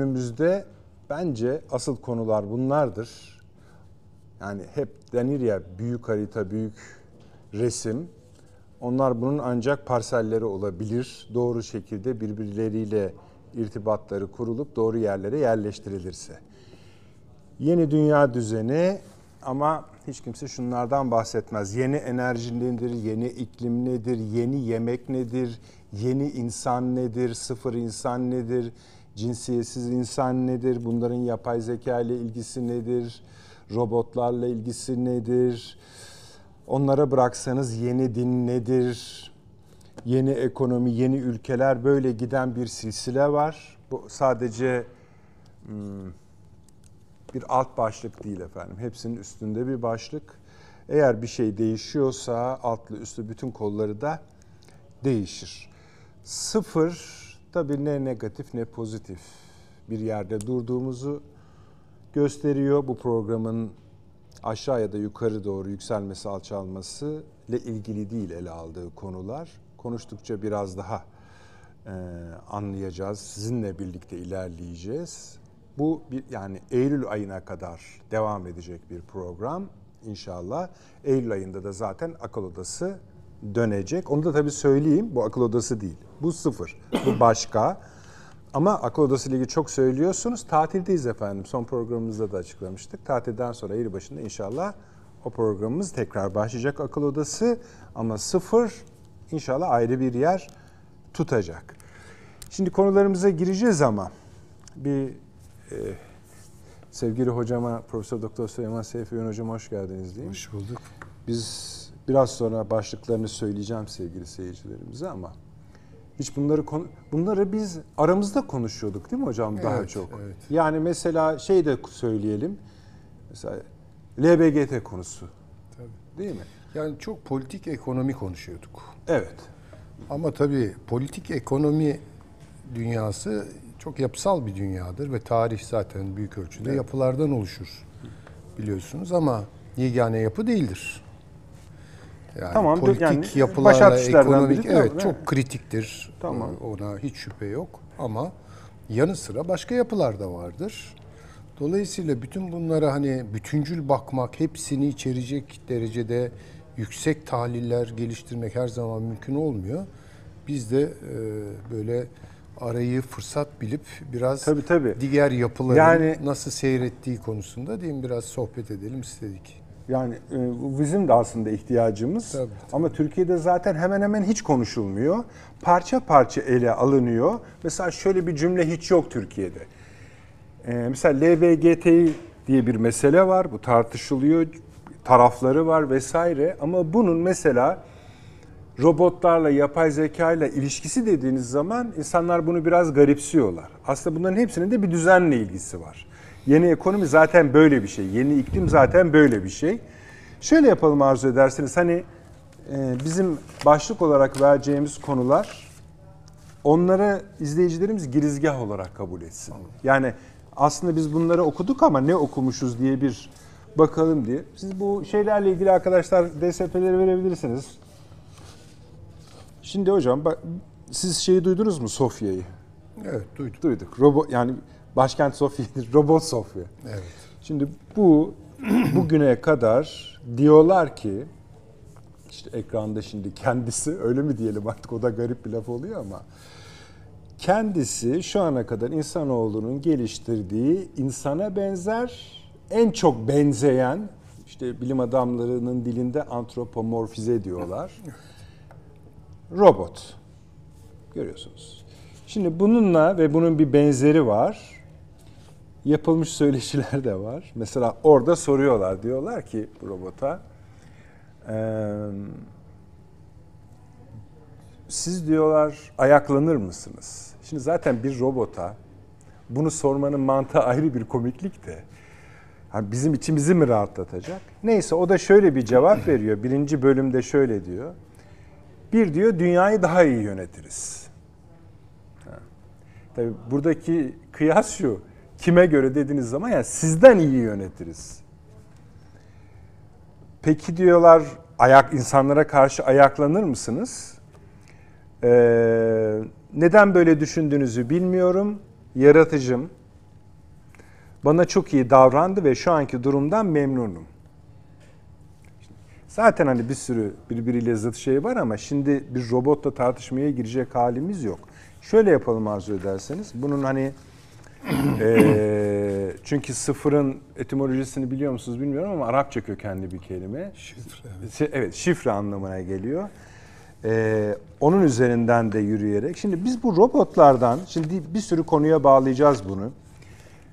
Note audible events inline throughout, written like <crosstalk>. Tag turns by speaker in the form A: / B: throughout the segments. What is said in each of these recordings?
A: önümüzde bence asıl konular bunlardır. Yani hep denir ya büyük harita, büyük resim. Onlar bunun ancak parselleri olabilir. Doğru şekilde birbirleriyle irtibatları kurulup doğru yerlere yerleştirilirse. Yeni dünya düzeni ama hiç kimse şunlardan bahsetmez. Yeni enerji nedir, yeni iklim nedir, yeni yemek nedir, yeni insan nedir, sıfır insan nedir, cinsiyetsiz insan nedir, bunların yapay zeka ile ilgisi nedir, robotlarla ilgisi nedir, onlara bıraksanız yeni din nedir, yeni ekonomi, yeni ülkeler böyle giden bir silsile var. Bu sadece hmm, bir alt başlık değil efendim. Hepsinin üstünde bir başlık. Eğer bir şey değişiyorsa altlı üstü bütün kolları da değişir. Sıfır tabii ne negatif ne pozitif bir yerde durduğumuzu gösteriyor. Bu programın aşağı ya da yukarı doğru yükselmesi, alçalması ile ilgili değil ele aldığı konular. Konuştukça biraz daha e, anlayacağız. Sizinle birlikte ilerleyeceğiz. Bu bir, yani Eylül ayına kadar devam edecek bir program inşallah. Eylül ayında da zaten akıl odası dönecek. Onu da tabii söyleyeyim. Bu akıl odası değil. Bu sıfır. Bu başka. Ama akıl odası ile ilgili çok söylüyorsunuz. Tatildeyiz efendim. Son programımızda da açıklamıştık. Tatilden sonra Eylül başında inşallah o programımız tekrar başlayacak akıl odası. Ama sıfır inşallah ayrı bir yer tutacak. Şimdi konularımıza gireceğiz ama bir e, sevgili hocama Profesör Doktor Süleyman Seyfi Yön hocam hoş geldiniz diyeyim.
B: Hoş bulduk.
A: Biz biraz sonra başlıklarını söyleyeceğim sevgili seyircilerimize ama hiç bunları bunları biz aramızda konuşuyorduk değil mi hocam daha
B: evet,
A: çok?
B: Evet.
A: Yani mesela şey de söyleyelim. Mesela LBGT konusu.
B: Tabii.
A: Değil mi?
B: Yani çok politik ekonomi konuşuyorduk.
A: Evet.
B: Ama tabii politik ekonomi dünyası çok yapısal bir dünyadır ve tarih zaten büyük ölçüde evet. yapılardan oluşur biliyorsunuz ama yegane yapı değildir. Yani tamam, politik yani yapılarla ekonomik biri, evet çok kritiktir. Tamam. Ona hiç şüphe yok ama yanı sıra başka yapılar da vardır. Dolayısıyla bütün bunlara hani bütüncül bakmak, hepsini içerecek derecede yüksek tahliller geliştirmek her zaman mümkün olmuyor. Biz de e, böyle arayı fırsat bilip biraz tabii, tabii. diğer yapıların yani, nasıl seyrettiği konusunda diyeyim biraz sohbet edelim istedik.
A: Yani e, bizim de aslında ihtiyacımız tabii, tabii. ama Türkiye'de zaten hemen hemen hiç konuşulmuyor. Parça parça ele alınıyor. Mesela şöyle bir cümle hiç yok Türkiye'de. Ee, mesela LBGT diye bir mesele var. Bu tartışılıyor. Tarafları var vesaire. Ama bunun mesela robotlarla, yapay zeka ile ilişkisi dediğiniz zaman insanlar bunu biraz garipsiyorlar. Aslında bunların hepsinin de bir düzenle ilgisi var. Yeni ekonomi zaten böyle bir şey. Yeni iklim zaten böyle bir şey. Şöyle yapalım arzu ederseniz. Hani e, bizim başlık olarak vereceğimiz konular onları izleyicilerimiz girizgah olarak kabul etsin. Yani aslında biz bunları okuduk ama ne okumuşuz diye bir bakalım diye. Siz bu şeylerle ilgili arkadaşlar DSP'leri verebilirsiniz. Şimdi hocam bak, siz şeyi duydunuz mu Sofya'yı?
B: Evet duyduk.
A: Duyduk. Robot yani başkent Sofya'dır. <laughs> Robot Sofya.
B: Evet.
A: Şimdi bu <clears throat> bugüne kadar diyorlar ki işte ekranda şimdi kendisi <laughs> öyle mi diyelim artık o da garip bir laf oluyor ama kendisi şu ana kadar insanoğlunun geliştirdiği insana benzer en çok benzeyen işte bilim adamlarının dilinde antropomorfize diyorlar. Robot. Görüyorsunuz. Şimdi bununla ve bunun bir benzeri var. Yapılmış söyleşiler de var. Mesela orada soruyorlar. Diyorlar ki robota siz diyorlar ayaklanır mısınız? Şimdi zaten bir robota bunu sormanın mantığı ayrı bir komiklik de. Yani bizim içimizi mi rahatlatacak? Neyse o da şöyle bir cevap veriyor. Birinci bölümde şöyle diyor. Bir diyor dünyayı daha iyi yönetiriz. Tabii buradaki kıyas şu. Kime göre dediğiniz zaman yani sizden iyi yönetiriz. Peki diyorlar ayak insanlara karşı ayaklanır mısınız? Ee, neden böyle düşündüğünüzü bilmiyorum. Yaratıcım, bana çok iyi davrandı ve şu anki durumdan memnunum. Zaten hani bir sürü birbiriyle zıt şey var ama şimdi bir robotla tartışmaya girecek halimiz yok. Şöyle yapalım arzu ederseniz. Bunun hani e, çünkü sıfırın etimolojisini biliyor musunuz bilmiyorum ama Arapça kökenli bir kelime.
B: Şifre,
A: evet. Evet şifre anlamına geliyor. E, onun üzerinden de yürüyerek. Şimdi biz bu robotlardan, şimdi bir sürü konuya bağlayacağız bunu.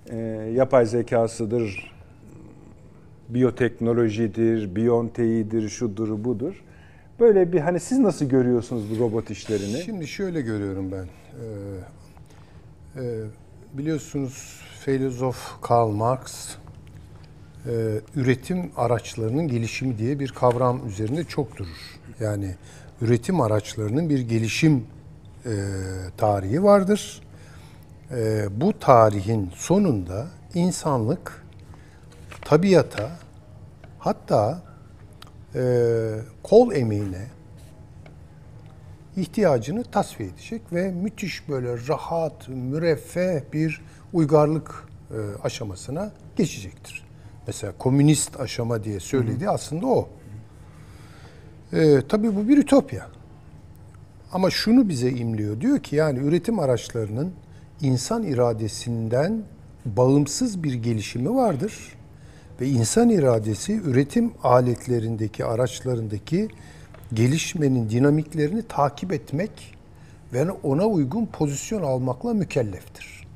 A: E, yapay zekasıdır, biyoteknolojidir, biyonteyidir, şudur budur. Böyle bir hani siz nasıl görüyorsunuz bu robot işlerini?
B: Şimdi şöyle görüyorum ben. Ee, e, biliyorsunuz filozof Karl Marx e, üretim araçlarının gelişimi diye bir kavram üzerinde çok durur. Yani üretim araçlarının bir gelişim e, tarihi vardır. E, bu tarihin sonunda insanlık tabiata hatta e, kol emeğine ihtiyacını tasfiye edecek ve müthiş böyle rahat, müreffeh bir uygarlık e, aşamasına geçecektir. Mesela komünist aşama diye söylediği aslında o. E, tabii bu bir ütopya. Ama şunu bize imliyor. Diyor ki yani üretim araçlarının insan iradesinden bağımsız bir gelişimi vardır. Ve insan iradesi üretim aletlerindeki, araçlarındaki gelişmenin dinamiklerini takip etmek ve ona uygun pozisyon almakla mükelleftir.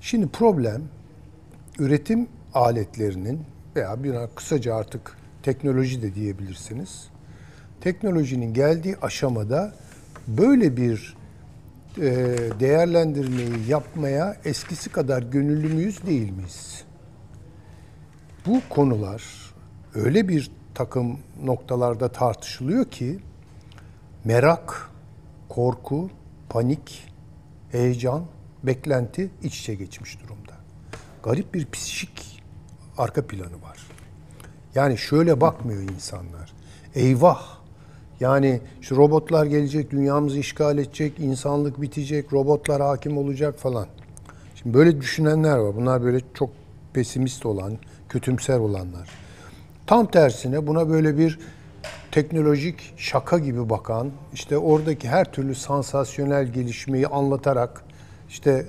B: Şimdi problem üretim aletlerinin veya bir kısaca artık teknoloji de diyebilirsiniz. Teknolojinin geldiği aşamada böyle bir e, değerlendirmeyi yapmaya eskisi kadar gönüllü müyüz değil miyiz? Bu konular öyle bir takım noktalarda tartışılıyor ki merak, korku, panik, heyecan, beklenti iç içe geçmiş durumda. Garip bir psikik arka planı var. Yani şöyle bakmıyor insanlar. Eyvah! Yani şu robotlar gelecek, dünyamızı işgal edecek, insanlık bitecek, robotlar hakim olacak falan. Şimdi böyle düşünenler var. Bunlar böyle çok pesimist olan, kötümser olanlar. Tam tersine buna böyle bir teknolojik şaka gibi bakan, işte oradaki her türlü sansasyonel gelişmeyi anlatarak işte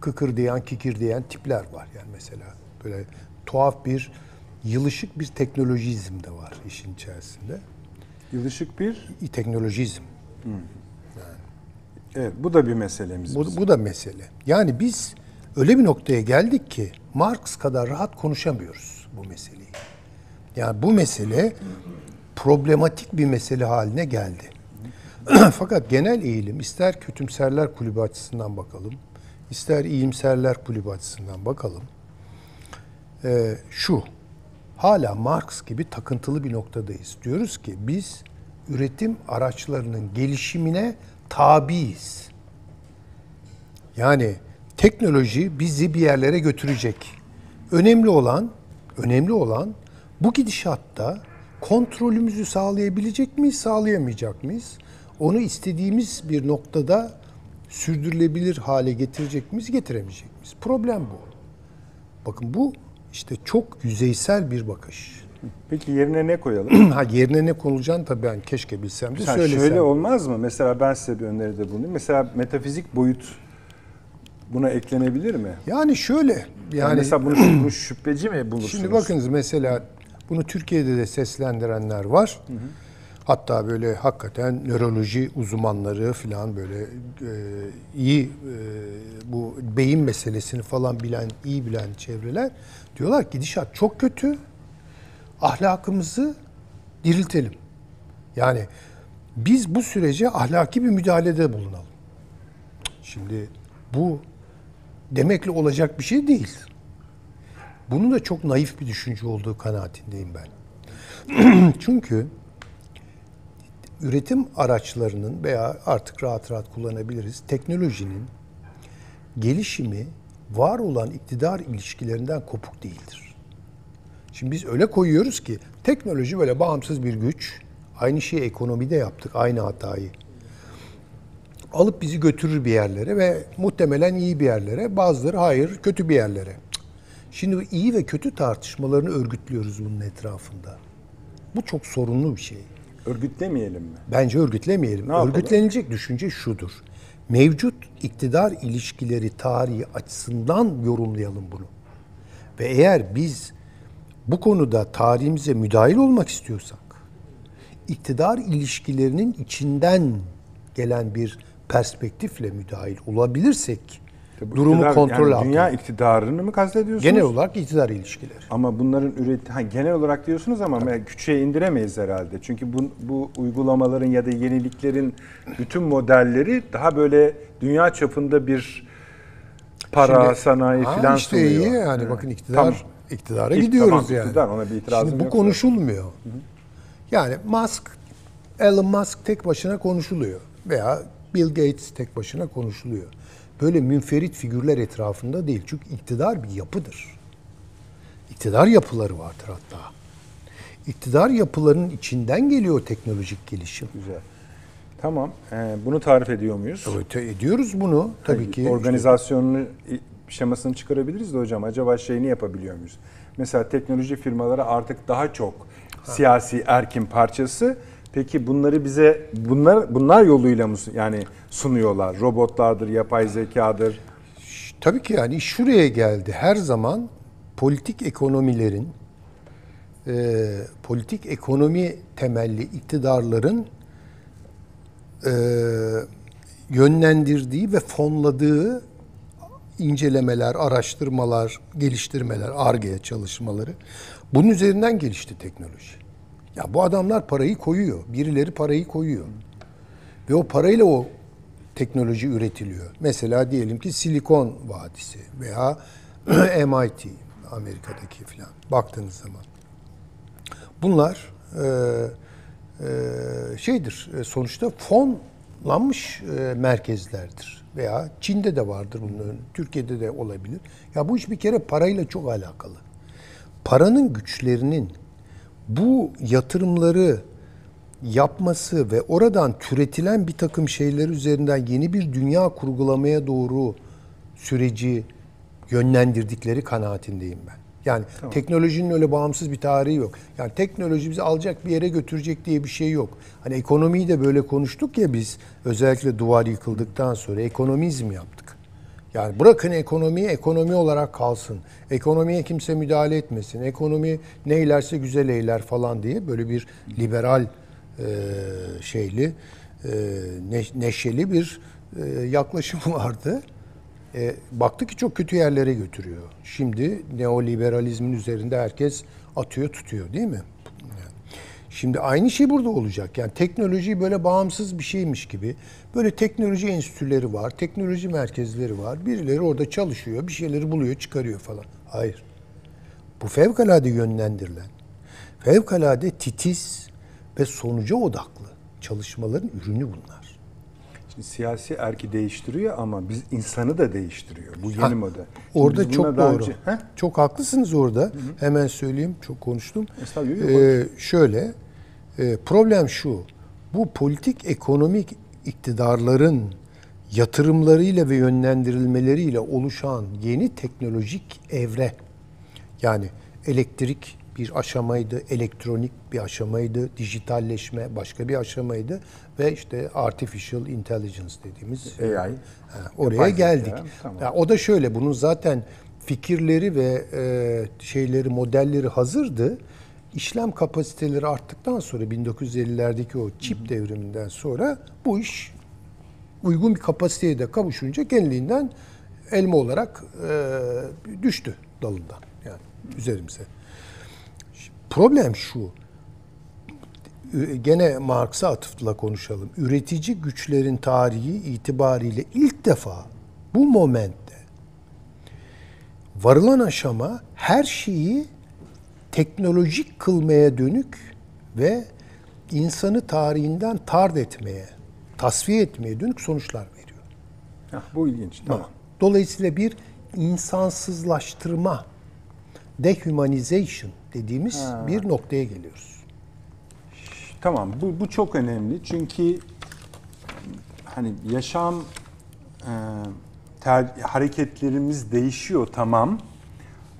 B: kıkır diyen, kikir diyen tipler var yani mesela. Böyle tuhaf bir yılışık bir teknolojizm de var işin içerisinde.
A: Yılışık bir
B: teknolojizm.
A: Hmm. Yani. Evet, bu da bir meselemiz.
B: Bu, bu da mesele. Yani biz öyle bir noktaya geldik ki Marx kadar rahat konuşamıyoruz bu meseleyi. Yani bu mesele problematik bir mesele haline geldi. <clears throat> Fakat genel eğilim ister kötümserler kulübü açısından bakalım, ister iyimserler kulübü açısından bakalım. Ee, şu, hala Marx gibi takıntılı bir noktadayız. Diyoruz ki biz üretim araçlarının gelişimine tabiiz. Yani teknoloji bizi bir yerlere götürecek. Önemli olan, önemli olan bu gidişatta kontrolümüzü sağlayabilecek miyiz, sağlayamayacak mıyız? Onu istediğimiz bir noktada sürdürülebilir hale getirecek miyiz, getiremeyecek miyiz? Problem bu. Bakın bu işte çok yüzeysel bir bakış.
A: Peki yerine ne koyalım? <clears throat>
B: ha yerine ne konulacağını tabii ben keşke bilsem de
A: Mesela
B: söylesem.
A: Şöyle olmaz mı? Mesela ben size bir öneride bulunayım. Mesela metafizik boyut buna eklenebilir mi?
B: Yani şöyle yani,
A: yani mesela bunu, bunu şüpheci mi bulursunuz?
B: Şimdi bakınız mesela bunu Türkiye'de de seslendirenler var. Hı hı. Hatta böyle hakikaten nöroloji uzmanları falan böyle e, iyi e, bu beyin meselesini falan bilen, iyi bilen çevreler diyorlar ki gidişat çok kötü. Ahlakımızı diriltelim. Yani biz bu sürece ahlaki bir müdahalede bulunalım. Şimdi bu demekle olacak bir şey değil. Bunun da çok naif bir düşünce olduğu kanaatindeyim ben. <clears throat> Çünkü üretim araçlarının veya artık rahat rahat kullanabiliriz teknolojinin gelişimi var olan iktidar ilişkilerinden kopuk değildir. Şimdi biz öyle koyuyoruz ki teknoloji böyle bağımsız bir güç. Aynı şeyi ekonomide yaptık, aynı hatayı. alıp bizi götürür bir yerlere ve muhtemelen iyi bir yerlere, bazıları hayır kötü bir yerlere. Şimdi bu iyi ve kötü tartışmalarını örgütlüyoruz bunun etrafında. Bu çok sorunlu bir şey.
A: Örgütlemeyelim mi?
B: Bence örgütlemeyelim.
A: Ne yapalım?
B: Örgütlenilecek düşünce şudur. Mevcut iktidar ilişkileri tarihi açısından yorumlayalım bunu. Ve eğer biz bu konuda tarihimize müdahil olmak istiyorsak, iktidar ilişkilerinin içinden gelen bir perspektifle müdahil olabilirsek,
A: Bu
B: durumu
A: iktidar-
B: kontrol
A: yani. Dünya iktidarını mı kastediyorsunuz?
B: Genel olarak iktidar ilişkileri.
A: Ama bunların üret ha, genel olarak diyorsunuz ama me- küçüğe indiremeyiz herhalde. Çünkü bu, bu uygulamaların ya da yeniliklerin bütün modelleri daha böyle dünya çapında bir para,
B: Şimdi-
A: sanayi
B: Ha,
A: filan
B: işte
A: sunuyor.
B: iyi yani
A: Evet.
B: bakın iktidar
A: Tamam.
B: iktidara
A: İk-
B: gidiyoruz
A: tamam,
B: yani.
A: iktidar, ona bir itirazım
B: Şimdi bu
A: yok
B: konuşulmuyor. Yani Musk Elon Musk tek başına konuşuluyor veya Bill Gates tek başına konuşuluyor. Böyle münferit figürler etrafında değil. Çünkü iktidar bir yapıdır. İktidar yapıları vardır hatta. İktidar yapılarının içinden geliyor teknolojik gelişim.
A: Güzel. Tamam. e, bunu tarif ediyor muyuz?
B: Evet, ediyoruz bunu tabii ki.
A: Organizasyonunu şemasını çıkarabiliriz de hocam. Acaba şeyini yapabiliyor muyuz? Mesela teknoloji firmaları artık daha çok siyasi erkin parçası. Peki bunları bize bunlar bunlar yoluyla mı yani sunuyorlar? Robotlardır, yapay zekadır.
B: Tabii ki yani şuraya geldi. Her zaman politik ekonomilerin, e, politik ekonomi temelli iktidarların e, yönlendirdiği ve fonladığı incelemeler, araştırmalar, geliştirmeler, ARGE çalışmaları bunun üzerinden gelişti teknoloji. Ya bu adamlar parayı koyuyor. Birileri parayı koyuyor. Ve o parayla o teknoloji üretiliyor. Mesela diyelim ki Silikon Vadisi veya <clears throat> MIT Amerika'daki falan baktığınız zaman. Bunlar e, e, şeydir e, sonuçta fonlanmış e, merkezlerdir. Veya Çin'de de vardır bunların, Türkiye'de de olabilir. Ya bu iş bir kere parayla çok alakalı. Paranın güçlerinin bu yatırımları yapması ve oradan türetilen bir takım şeyler üzerinden yeni bir dünya kurgulamaya doğru süreci yönlendirdikleri kanaatindeyim ben. Yani teknolojinin öyle bağımsız bir tarihi yok. Yani teknoloji bizi alacak bir yere götürecek diye bir şey yok. Hani ekonomiyi de böyle konuştuk ya biz özellikle duvar yıkıldıktan sonra ekonomizm yaptık. Yani bırakın ekonomiyi ekonomi olarak kalsın. Ekonomiye kimse müdahale etmesin. Ekonomi neylerse güzel eyler falan diye böyle bir liberal e, şeyli, e, ne- neşeli bir e, yaklaşım <laughs> vardı. E, baktı ki çok kötü yerlere götürüyor. Şimdi neoliberalizmin üzerinde herkes atıyor tutuyor değil mi? Şimdi aynı şey burada olacak. Yani teknoloji böyle bağımsız bir şeymiş gibi. Böyle teknoloji enstitüleri var, teknoloji merkezleri var. Birileri orada çalışıyor, bir şeyleri buluyor, çıkarıyor falan. Hayır. Bu fevkalade yönlendirilen, fevkalade titiz ve sonuca odaklı çalışmaların ürünü bunlar.
A: Şimdi siyasi erki değiştiriyor ama biz insanı da değiştiriyor. Bu yeni
B: Ha.
A: Şimdi
B: Orada çok doğru.
A: önce-?
B: Çok haklısınız orada. Hemen söyleyeyim. Çok konuştum.
A: Estağfurullah,
B: Ee, şöyle, e, problem şu. Bu politik ekonomik iktidarların yatırımlarıyla ve yönlendirilmeleriyle oluşan yeni teknolojik evre. Yani elektrik bir aşamaydı, elektronik bir aşamaydı, dijitalleşme başka bir aşamaydı ve işte artificial intelligence dediğimiz
A: AI.
B: Ha, oraya
A: Yapay zeka,
B: geldik.
A: tamam.
B: Ya o da şöyle, bunun zaten fikirleri ve e, şeyleri, modelleri hazırdı. İşlem kapasiteleri arttıktan sonra 1950'lerdeki o çip devriminden sonra bu iş uygun bir kapasiteye de kavuşunca kendiliğinden elma olarak e, düştü dalından yani üzerimize. Problem şu. Gene Marx'a atıfla konuşalım. Üretici güçlerin tarihi itibariyle ilk defa bu momentte varılan aşama her şeyi teknolojik kılmaya dönük ve insanı tarihinden tard etmeye, tasfiye etmeye dönük sonuçlar veriyor.
A: Hah, bu ilginç. Tamam.
B: Dolayısıyla bir insansızlaştırma, dehumanization dediğimiz bir noktaya geliyoruz.
A: Tamam bu, bu çok önemli çünkü hani yaşam e, ter, hareketlerimiz değişiyor tamam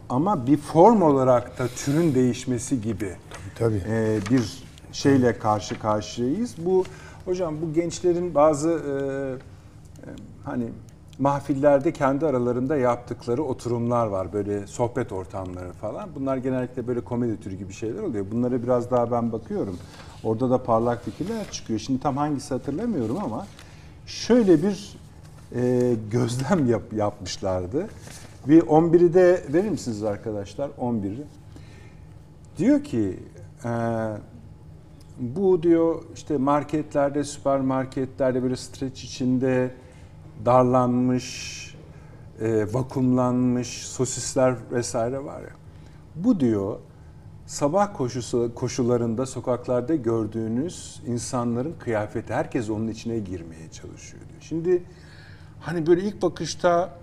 A: ama bir form olarak da türün değişmesi gibi
B: Tabii.
A: e, bir şeyle karşı karşıyayız. Bu hocam bu gençlerin bazı e, e, hani mahfillerde kendi aralarında yaptıkları oturumlar var. Böyle sohbet ortamları falan. Bunlar genellikle böyle komedi türü gibi şeyler oluyor. Bunlara biraz daha ben bakıyorum. Orada da parlak fikirler çıkıyor. Şimdi tam hangisi hatırlamıyorum ama şöyle bir e, gözlem yap, yapmışlardı. Bir 11'i de verir misiniz arkadaşlar? 11'i. Diyor ki e, bu diyor işte marketlerde, süpermarketlerde böyle streç içinde darlanmış, e, vakumlanmış sosisler vesaire var ya. Bu diyor sabah koşusu, koşularında sokaklarda gördüğünüz insanların kıyafeti herkes onun içine girmeye çalışıyor diyor. Şimdi hani böyle ilk bakışta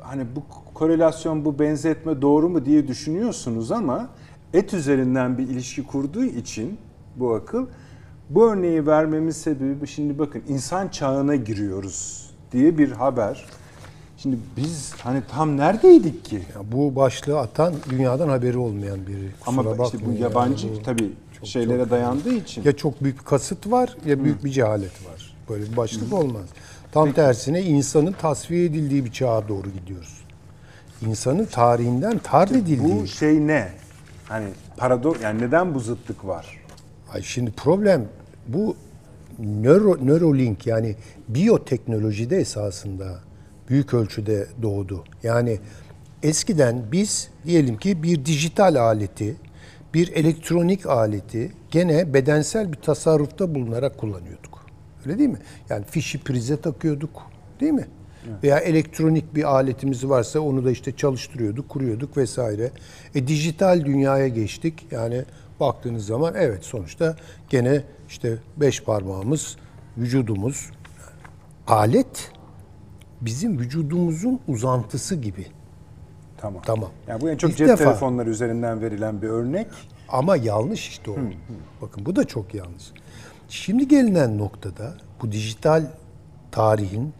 A: hani bu korelasyon bu benzetme doğru mu diye düşünüyorsunuz ama et üzerinden bir ilişki kurduğu için bu akıl bu örneği vermemin sebebi şimdi bakın insan çağına giriyoruz diye bir haber. Şimdi biz hani tam neredeydik ki?
B: Ya bu başlığı atan dünyadan haberi olmayan biri.
A: Ama
B: Kusura
A: işte bu yabancı
B: yani
A: tabii
B: çok-
A: şeylere
B: çok-
A: dayandığı için.
B: Ya çok büyük bir kasıt var ya büyük bir cehalet var. Böyle bir başlık olmaz. Tam tersine insanın tasfiye edildiği bir çağa doğru gidiyoruz. İnsanın tarihinden tard edildiği.
A: bu şey ne? Hani paradok yani neden bu zıtlık var?
B: Ay şimdi problem bu nöro, Neuralink yani biyoteknolojide esasında büyük ölçüde doğdu. Yani eskiden biz diyelim ki bir dijital aleti, bir elektronik aleti gene bedensel bir tasarrufta bulunarak kullanıyorduk. Öyle değil mi? Yani fişi prize takıyorduk değil mi? Veya elektronik bir aletimiz varsa onu da işte çalıştırıyorduk, kuruyorduk vesaire. E dijital dünyaya geçtik. Yani baktığınız zaman evet sonuçta gene işte beş parmağımız, vücudumuz alet bizim vücudumuzun uzantısı gibi.
A: Tamam.
B: Tamam.
A: Yani bu en çok
B: İlk
A: cep
B: defa.
A: telefonları üzerinden verilen bir örnek.
B: Ama yanlış işte o. Bakın bu da çok yanlış. Şimdi gelinen noktada bu dijital tarihin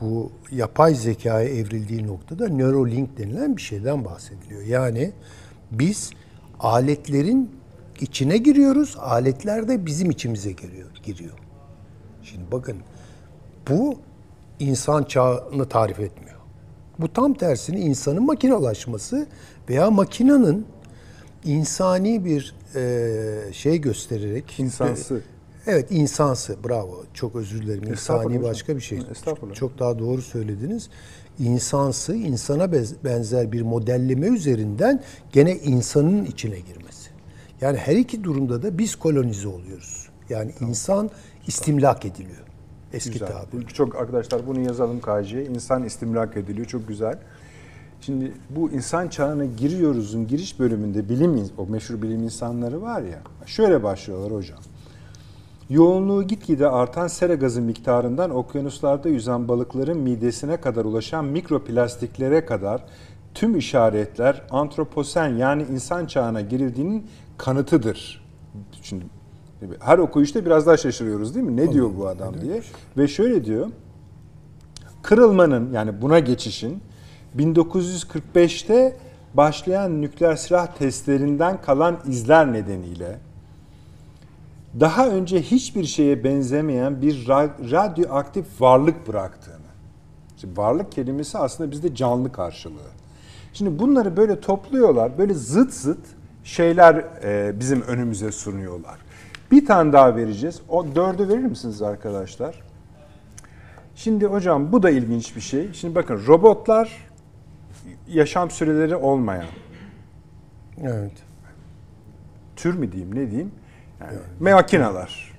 B: bu yapay zekaya evrildiği noktada Neuralink denilen bir şeyden bahsediliyor. Yani biz aletlerin içine giriyoruz, aletler de bizim içimize giriyor. giriyor. Şimdi bakın bu insan çağını tarif etmiyor. Bu tam tersine insanın makinalaşması veya makinenin insani bir e, şey göstererek
A: İnsansı.
B: Evet insansı. Bravo. Çok özür dilerim. İnsani başka bir şey.
A: Estağfurullah.
B: Çok daha doğru söylediniz. İnsansı, insana benzer bir modelleme üzerinden gene insanın içine girmesi. Yani her iki durumda da biz kolonize oluyoruz. Yani insan istimlak ediliyor. Eski
A: Güzel.
B: tabir.
A: Çok arkadaşlar bunu yazalım KJ'ye. İnsan istimlak ediliyor. Çok güzel. Şimdi bu insan çağına giriyoruzun giriş bölümünde bilim o meşhur bilim insanları var ya. Şöyle başlıyorlar hocam. Yoğunluğu gitgide artan sera gazı miktarından okyanuslarda yüzen balıkların midesine kadar ulaşan mikroplastiklere kadar tüm işaretler antroposen yani insan çağına girildiğinin kanıtıdır. Şimdi her okuyuşta biraz daha şaşırıyoruz değil mi? Ne diyor bu adam diye. Ve şöyle diyor. Kırılmanın yani buna geçişin 1945'te başlayan nükleer silah testlerinden kalan izler nedeniyle daha önce hiçbir şeye benzemeyen bir ra- radyoaktif varlık bıraktığını. Şimdi varlık kelimesi aslında bizde canlı karşılığı. Şimdi bunları böyle topluyorlar, böyle zıt zıt şeyler e, bizim önümüze sunuyorlar. Bir tane daha vereceğiz. O dördü verir misiniz arkadaşlar? Şimdi hocam bu da ilginç bir şey. Şimdi bakın robotlar yaşam süreleri olmayan
B: Evet.
A: tür mü diyeyim ne diyeyim? Yani makinalar.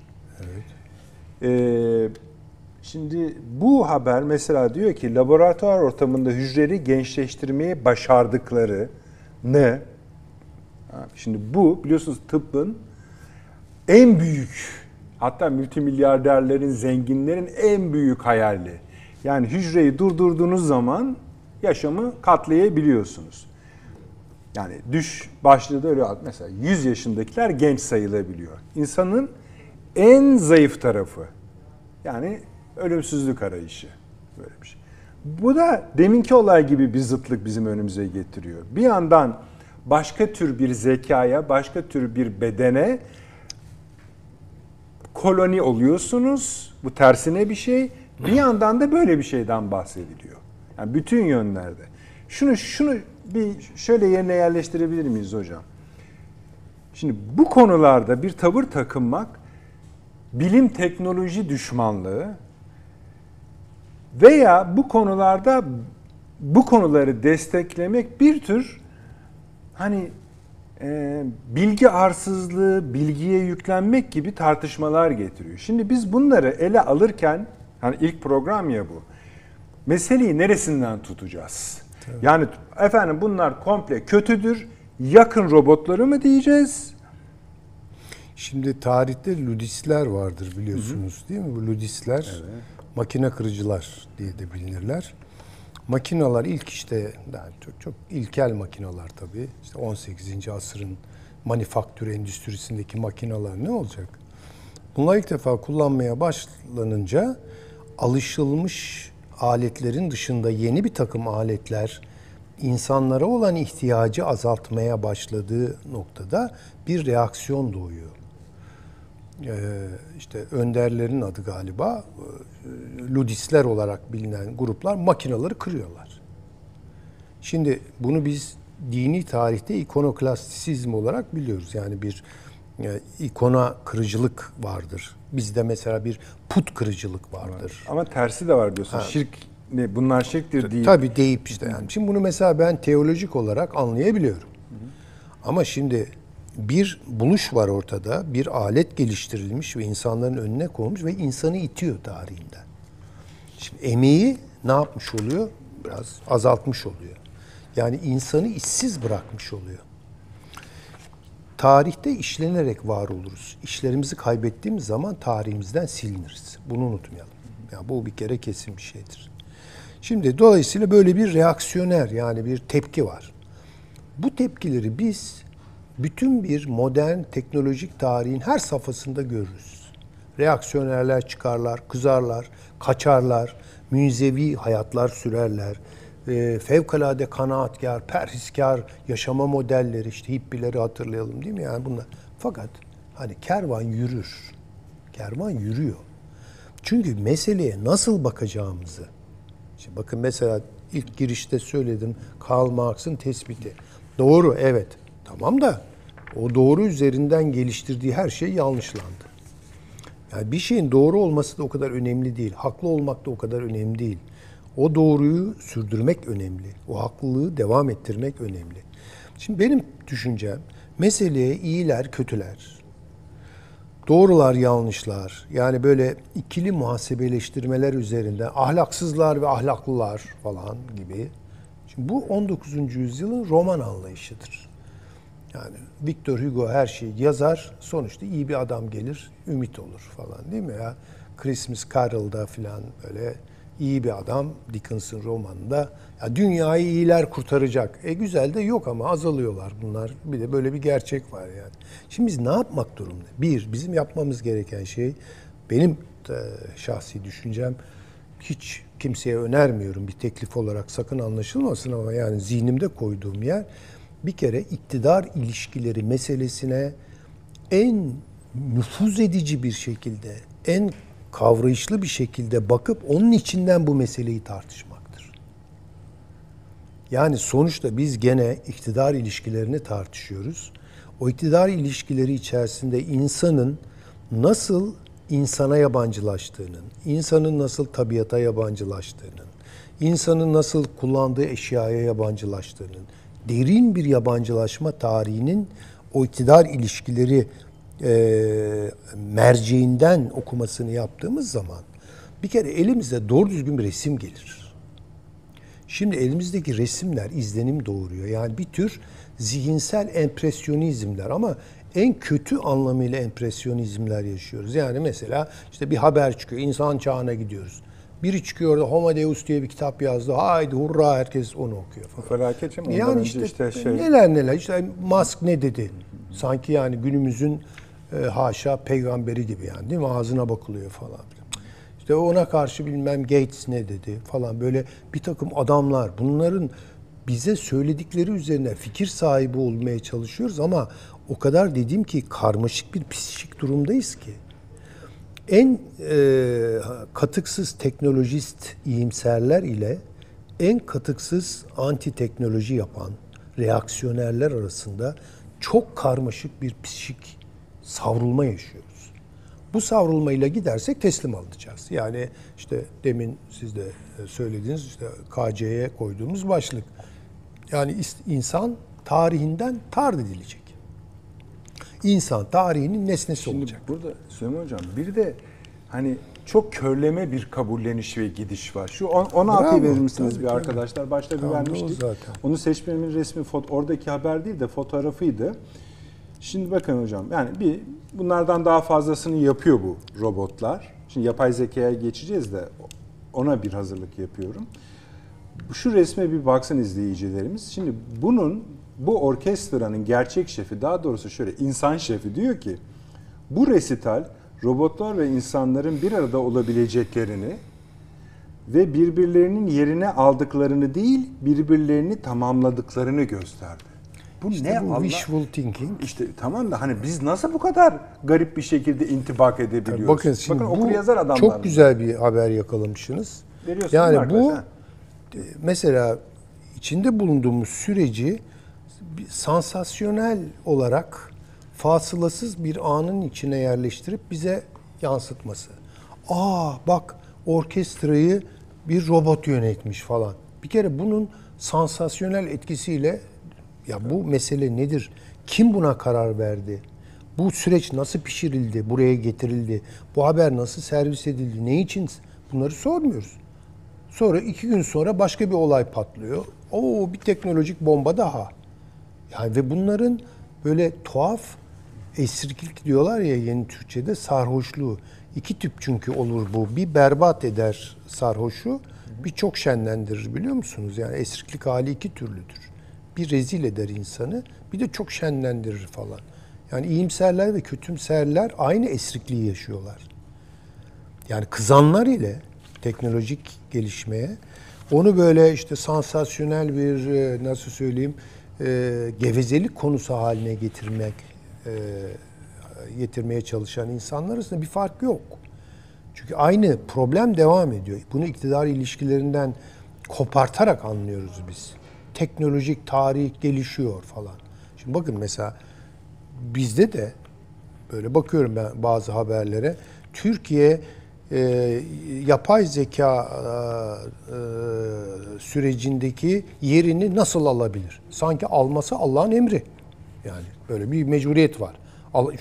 A: Ee, şimdi bu haber mesela diyor ki laboratuvar ortamında hücreleri gençleştirmeyi başardıklarını Ha, şimdi bu biliyorsunuz tıbbın en büyük hatta multimilyarderlerin, zenginlerin en büyük hayali. Yani hücreyi durdurduğunuz zaman yaşamı katlayabiliyorsunuz. Yani düş başlığı da öyle mesela 100 yaşındakiler genç sayılabiliyor. İnsanın en zayıf tarafı Yani ölümsüzlük arayışı böyle bir şey. Bu da deminki olay gibi bir zıtlık bizim önümüze getiriyor. Bir yandan başka tür bir zekaya, başka tür bir bedene koloni oluyorsunuz. Bu tersine bir şey. Bir yandan da böyle bir şeyden bahsediliyor. Yani bütün yönlerde. Şunu şunu bir şöyle yerine yerleştirebilir miyiz hocam? Şimdi bu konularda bir tavır takınmak bilim teknoloji düşmanlığı veya bu konularda bu konuları desteklemek bir tür hani e, bilgi arsızlığı, bilgiye yüklenmek gibi tartışmalar getiriyor. Şimdi biz bunları ele alırken, hani ilk program ya bu, meseleyi neresinden tutacağız? Tabii. Yani efendim bunlar komple kötüdür, yakın robotları mı diyeceğiz?
B: Şimdi tarihte ludistler vardır biliyorsunuz hı hı. değil mi? Bu ludistler evet. makine kırıcılar diye de bilinirler. Makinalar ilk işte yani çok, çok ilkel makinalar tabii. İşte 18. asırın manifaktür endüstrisindeki makinalar ne olacak? Bunlar ilk defa kullanmaya başlanınca alışılmış aletlerin dışında yeni bir takım aletler insanlara olan ihtiyacı azaltmaya başladığı noktada bir reaksiyon doğuyor. Ee, işte önderlerin adı galiba e, Ludisler olarak bilinen gruplar makinaları kırıyorlar. Şimdi bunu biz dini tarihte ikonoklastizm olarak biliyoruz. Yani bir e, ikona kırıcılık vardır. Bizde mesela bir put kırıcılık vardır.
A: Ama tersi de var diyorsun. Ha. Şirk ne bunlar şirktir değil.
B: Tabii deyip işte yani. Şimdi bunu mesela ben teolojik olarak anlayabiliyorum. Hı hı. Ama şimdi bir buluş var ortada. Bir alet geliştirilmiş ve insanların önüne konmuş ve insanı itiyor tarihinden. Şimdi emeği ne yapmış oluyor? Biraz azaltmış oluyor. Yani insanı işsiz bırakmış oluyor. Tarihte işlenerek var oluruz. İşlerimizi kaybettiğimiz zaman tarihimizden siliniriz. Bunu unutmayalım. Yani bu bir kere kesin bir şeydir. Şimdi dolayısıyla böyle bir reaksiyoner yani bir tepki var. Bu tepkileri biz bütün bir modern teknolojik tarihin her safhasında görürüz. Reaksiyonerler çıkarlar, kızarlar, kaçarlar, münzevi hayatlar sürerler. E, fevkalade kanaatkar, perhiskar yaşama modelleri, işte hippileri hatırlayalım değil mi? Yani bunlar. Fakat hani kervan yürür. Kervan yürüyor. Çünkü meseleye nasıl bakacağımızı, işte bakın mesela ilk girişte söyledim Karl Marx'ın tespiti. Doğru evet. Tamam da o doğru üzerinden geliştirdiği her şey yanlışlandı. Yani bir şeyin doğru olması da o kadar önemli değil. Haklı olmak da o kadar önemli değil. O doğruyu sürdürmek önemli. O haklılığı devam ettirmek önemli. Şimdi benim düşüncem meseleye iyiler, kötüler, doğrular, yanlışlar, yani böyle ikili muhasebeleştirmeler üzerinde ahlaksızlar ve ahlaklılar falan gibi. Şimdi bu 19. yüzyılın roman anlayışıdır. Yani Victor Hugo her şeyi yazar, sonuçta iyi bir adam gelir, ümit olur falan değil mi ya? Christmas Carol'da falan böyle iyi bir adam Dickens'ın romanında ya dünyayı iyiler kurtaracak. E güzel de yok ama azalıyorlar bunlar. Bir de böyle bir gerçek var yani. Şimdi biz ne yapmak durumunda? Bir, bizim yapmamız gereken şey benim e, şahsi düşüncem hiç kimseye önermiyorum bir teklif olarak sakın anlaşılmasın ama yani zihnimde koyduğum yer bir kere iktidar ilişkileri meselesine en nüfuz edici bir şekilde, en kavrayışlı bir şekilde bakıp onun içinden bu meseleyi tartışmaktır. Yani sonuçta biz gene iktidar ilişkilerini tartışıyoruz. O iktidar ilişkileri içerisinde insanın nasıl insana yabancılaştığının, insanın nasıl tabiata yabancılaştığının, insanın nasıl kullandığı eşyaya yabancılaştığının, derin bir yabancılaşma tarihinin o iktidar ilişkileri e, merceğinden okumasını yaptığımız zaman bir kere elimizde doğru düzgün bir resim gelir. Şimdi elimizdeki resimler izlenim doğuruyor. Yani bir tür zihinsel empresyonizmler ama en kötü anlamıyla empresyonizmler yaşıyoruz. Yani mesela işte bir haber çıkıyor, insan çağına gidiyoruz. Biri çıkıyor orada Homo Deus diye bir kitap yazdı. Haydi hurra herkes onu okuyor falan.
A: Felaket mi?
B: Yani işte, işte şey... neler neler. İşte Musk ne dedi? Sanki yani günümüzün e, haşa peygamberi gibi yani değil mi? Ağzına bakılıyor falan. İşte ona karşı bilmem Gates ne dedi falan böyle bir takım adamlar bunların bize söyledikleri üzerine fikir sahibi olmaya çalışıyoruz ama o kadar dediğim ki karmaşık bir psikik durumdayız ki en e, katıksız teknolojist iyimserler ile en katıksız anti teknoloji yapan reaksiyonerler arasında çok karmaşık bir psikik savrulma yaşıyoruz. Bu savrulmayla gidersek teslim alacağız. Yani işte demin siz de söylediğiniz işte KC'ye koyduğumuz başlık. Yani insan tarihinden tard edilecek. İnsan tarihinin nesnesi
A: Şimdi
B: olacak.
A: Burada Süleyman Hocam bir de hani çok körleme bir kabulleniş ve gidiş var. Şu 16'yı verir misiniz
B: tabii,
A: bir arkadaşlar? Başta bir
B: Tamam,
A: vermiştik.
B: o zaten.
A: Onu seçmemin resmi oradaki haber değil de fotoğrafıydı. Şimdi bakın hocam yani bir bunlardan daha fazlasını yapıyor bu robotlar. Şimdi yapay zekaya geçeceğiz de ona bir hazırlık yapıyorum. Şu resme bir baksın izleyicilerimiz. Şimdi bunun bu orkestranın gerçek şefi daha doğrusu şöyle insan şefi diyor ki bu resital robotlar ve insanların bir arada olabileceklerini ve birbirlerinin yerine aldıklarını değil birbirlerini tamamladıklarını gösterdi. Bu
B: İşte
A: ne
B: bu
A: Allah?
B: wishful thinking.
A: İşte tamam da hani biz nasıl bu kadar garip bir şekilde intibak edebiliyoruz?
B: Bakın şimdi
A: Bakın
B: bu
A: okur yazar adamlar.
B: çok güzel bir haber yakalamışsınız.
A: Veriyorsunuz
B: Yani bu e, mesela içinde bulunduğumuz süreci sansasyonel olarak fasılasız bir anın içine yerleştirip bize yansıtması. Aa bak orkestrayı bir robot yönetmiş falan. Bir kere bunun sansasyonel etkisiyle ya bu mesele nedir? Kim buna karar verdi? Bu süreç nasıl pişirildi, buraya getirildi? Bu haber nasıl servis edildi? Ne için? Bunları sormuyoruz. Sonra iki gün sonra başka bir olay patlıyor. Oo bir teknolojik bomba daha. Yani ve bunların böyle tuhaf esirkilik diyorlar ya yeni Türkçe'de sarhoşluğu. İki tip çünkü olur bu. Bir berbat eder sarhoşu, bir çok şenlendirir biliyor musunuz? Yani esirklik hali iki türlüdür. Bir rezil eder insanı, bir de çok şenlendirir falan. Yani iyimserler ve kötümserler aynı esrikliği yaşıyorlar. Yani kızanlar ile teknolojik gelişmeye onu böyle işte sansasyonel bir e, nasıl söyleyeyim e, gevezelik konusu haline getirmek e, getirmeye çalışan insanlar arasında bir fark yok. Çünkü aynı problem devam ediyor. Bunu iktidar ilişkilerinden kopartarak anlıyoruz biz. Teknolojik tarih gelişiyor falan. Şimdi bakın mesela bizde de böyle bakıyorum ben bazı haberlere. Türkiye e, yapay zeka e, e, sürecindeki yerini nasıl alabilir? Sanki alması Allah'ın emri. Yani böyle bir mecburiyet var.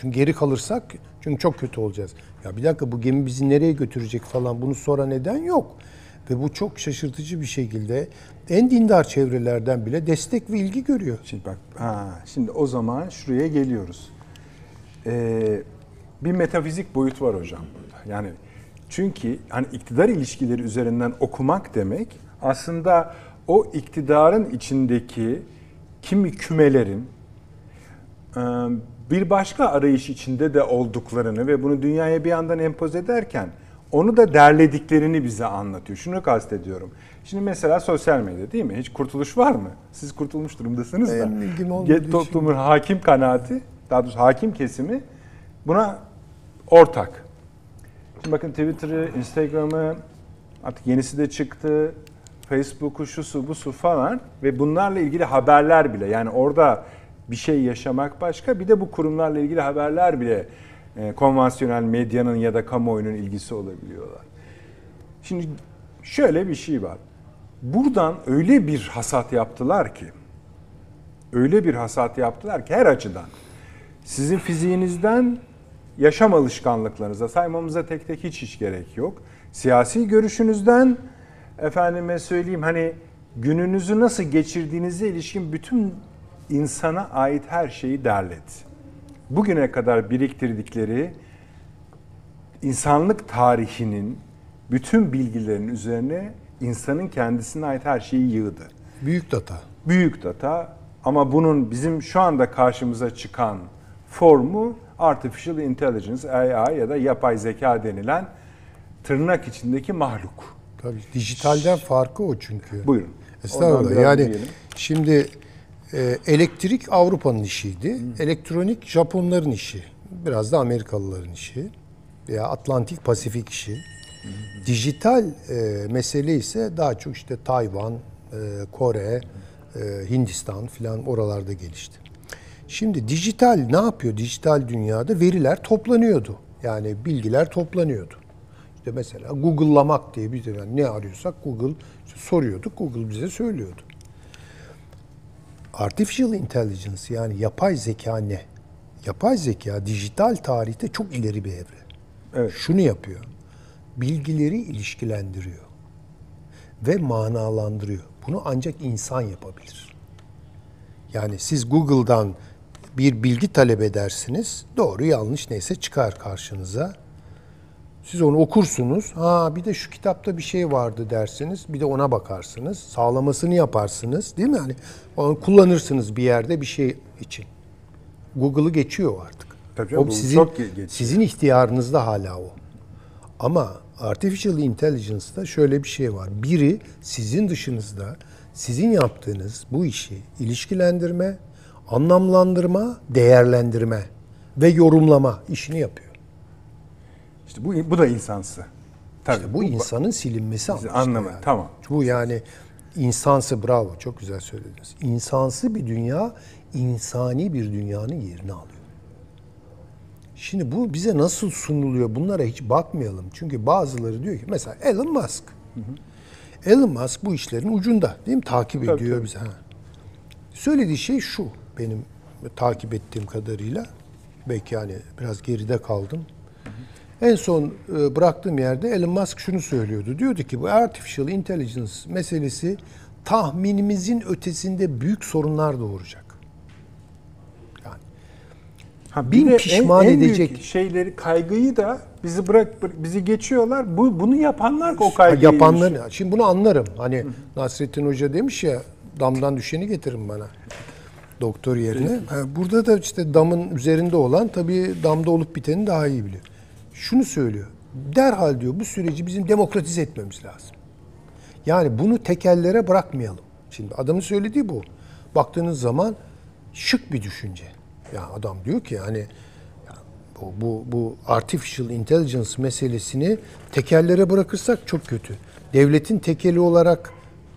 B: Çünkü geri kalırsak çünkü çok kötü olacağız. Ya bir dakika bu gemi bizi nereye götürecek falan bunu sonra neden yok. Ve bu çok şaşırtıcı bir şekilde en dindar çevrelerden bile destek ve ilgi görüyor.
A: Şimdi bak, ha, şimdi o zaman şuraya geliyoruz. Ee, bir metafizik boyut var hocam burada. Yani çünkü hani iktidar ilişkileri üzerinden okumak demek aslında o iktidarın içindeki kimi kümelerin e, bir başka arayış içinde de olduklarını ve bunu dünyaya bir yandan empoze ederken onu da derlediklerini bize anlatıyor. Şunu kastediyorum. Şimdi mesela sosyal medya değil mi? Hiç kurtuluş var mı? Siz kurtulmuş durumdasınız da.
B: Benim için.
A: toplumun hakim kanaati, daha doğrusu hakim kesimi buna ortak. Şimdi bakın Twitter'ı, Instagram'ı, artık yenisi de çıktı. Facebook'u, şu su, bu su falan ve bunlarla ilgili haberler bile yani orada bir şey yaşamak başka bir de bu kurumlarla ilgili haberler bile e, konvansiyonel medyanın ya da kamuoyunun ilgisi olabiliyorlar. Şimdi şöyle bir şey var. Buradan öyle bir hasat yaptılar ki öyle bir hasat yaptılar ki her açıdan. Sizin fiziğinizden yaşam alışkanlıklarınıza saymamıza tek tek hiç hiç gerek yok. Siyasi görüşünüzden efendime söyleyeyim hani gününüzü nasıl geçirdiğinize ilişkin bütün insana ait her şeyi derledi. Bugüne kadar biriktirdikleri insanlık tarihinin bütün bilgilerin üzerine insanın kendisine ait her şeyi yığdı.
B: Büyük data.
A: Büyük data ama bunun bizim şu anda karşımıza çıkan formu artificial intelligence AI ya da yapay zeka denilen tırnak içindeki mahluk.
B: Tabii dijitalden farkı o çünkü.
A: Buyurun.
B: Estağfurullah. Yani şimdi e, elektrik Avrupa'nın işiydi. Elektronik Japonların işi. Biraz da Amerikalıların işi. Veya Atlantik Pasifik işi. Dijital e, mesele ise daha çok işte Tayvan, e, Kore, e, Hindistan filan oralarda gelişti. Şimdi dijital ne yapıyor? Dijital dünyada veriler toplanıyordu. Yani bilgiler toplanıyordu. İşte mesela Google'lamak diye bir yani ne arıyorsak Google işte soruyorduk, Google bize söylüyordu. Artificial intelligence yani yapay zeka ne? Yapay zeka dijital tarihte çok ileri bir evre.
A: Evet.
B: Şunu yapıyor. Bilgileri ilişkilendiriyor ve manalandırıyor. Bunu ancak insan yapabilir. Yani siz Google'dan bir bilgi talep edersiniz. Doğru yanlış neyse çıkar karşınıza. Siz onu okursunuz. Ha bir de şu kitapta bir şey vardı dersiniz. Bir de ona bakarsınız. Sağlamasını yaparsınız. Değil mi? Hani onu kullanırsınız bir yerde bir şey için. Google'ı geçiyor artık.
A: Tabii
B: o sizin,
A: çok ge- geçiyor.
B: sizin ihtiyarınızda hala o. Ama Artificial Intelligence'da şöyle bir şey var. Biri sizin dışınızda sizin yaptığınız bu işi ilişkilendirme, anlamlandırma, değerlendirme ve yorumlama işini yapıyor.
A: İşte bu bu da insansı. Tabii.
B: İşte bu insanın silinmesi işte
A: anlama-
B: yani.
A: tamam.
B: Bu yani insansı bravo çok güzel söylediniz. İnsansı bir dünya insani bir dünyanın yerini alıyor. Şimdi bu bize nasıl sunuluyor bunlara hiç bakmayalım. Çünkü bazıları diyor ki mesela Elon Musk. Elon Musk bu işlerin ucunda değil mi? Takip
A: Tabii,
B: ediyor
A: tabii.
B: bizi. Ha. Söylediği şey şu benim takip ettiğim kadarıyla. Belki yani biraz geride kaldım. En son e, bıraktığım yerde Elon Musk şunu söylüyordu. Diyordu ki bu artificial intelligence meselesi tahminimizin ötesinde büyük sorunlar doğuracak. Yani
A: Ha,
B: bin
A: en-
B: pişman
A: en büyük
B: edecek-
A: şeyleri kaygıyı da bizi bırak bırak- bizi geçiyorlar. Bu bunu yapanlar o kaygıyı
B: yapanların şimdi bunu anlarım. Hani Nasrettin Hoca demiş ya damdan düşeni getirin bana. Doktor yerine. Ha, Burada da işte damın üzerinde olan tabii damda olup biteni daha iyi biliyor. Şunu söylüyor. Derhal diyor bu süreci bizim demokratize etmemiz lazım. Yani bunu tekellere bırakmayalım. Şimdi adamın söylediği bu. Baktığınız zaman şık bir düşünce. Ya adam diyor ki hani bu, bu, bu artificial intelligence meselesini tekerlere bırakırsak çok kötü. Devletin tekeli olarak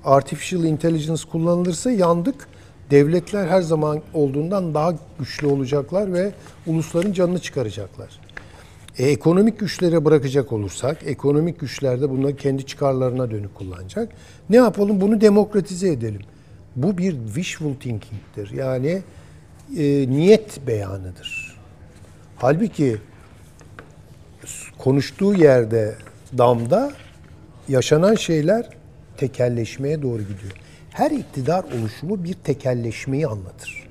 B: artificial intelligence kullanılırsa yandık. Devletler her zaman olduğundan daha güçlü olacaklar ve ulusların canını çıkaracaklar. E, ekonomik güçlere bırakacak olursak, ekonomik güçler de bunları kendi çıkarlarına dönük kullanacak. Ne yapalım? Bunu demokratize edelim. Bu bir wishful thinking'tir. Yani e, niyet beyanıdır. Halbuki konuştuğu yerde damda yaşanan şeyler tekelleşmeye doğru gidiyor. Her iktidar oluşumu bir tekelleşmeyi anlatır.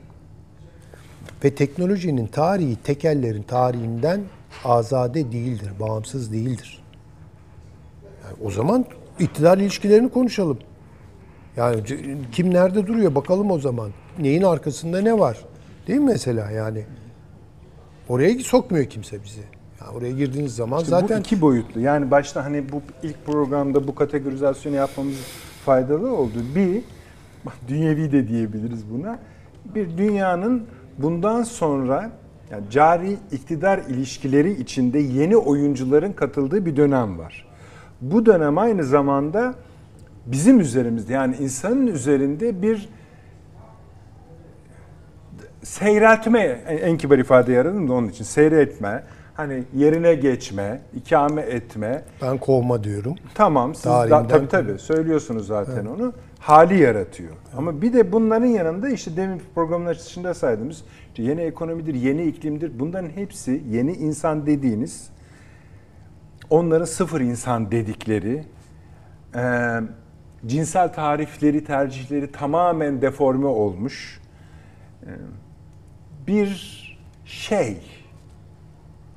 B: Ve teknolojinin tarihi tekellerin tarihinden azade değildir, bağımsız değildir. Yani o zaman iktidar ilişkilerini konuşalım. Yani kim nerede duruyor bakalım o zaman. Neyin arkasında ne var? Değil mi mesela yani? Oraya sokmuyor kimse bizi. Yani oraya girdiğiniz zaman
A: İşte
B: zaten
A: bu iki boyutlu. Yani başta hani bu ilk programda bu kategorizasyonu yapmamız faydalı oldu. Bir, <laughs> dünyevi de diyebiliriz buna. Bir dünyanın bundan sonra yani cari iktidar ilişkileri içinde yeni oyuncuların katıldığı bir dönem var. Bu dönem aynı zamanda bizim üzerimizde yani insanın üzerinde bir seyreltme en kibar ifade yaradım da onun için seyretme hani yerine geçme, ikame etme.
B: ben kovma diyorum.
A: Tamam siz da, tabii tabii söylüyorsunuz zaten onu. Hali yaratıyor. Ama bir de bunların yanında işte demin programın açılışında saydığımız işte yeni ekonomidir, yeni iklimdir. Bunların hepsi yeni insan dediğiniz onların sıfır insan dedikleri e, cinsel tarifleri, tercihleri tamamen deforme olmuş e, bir şey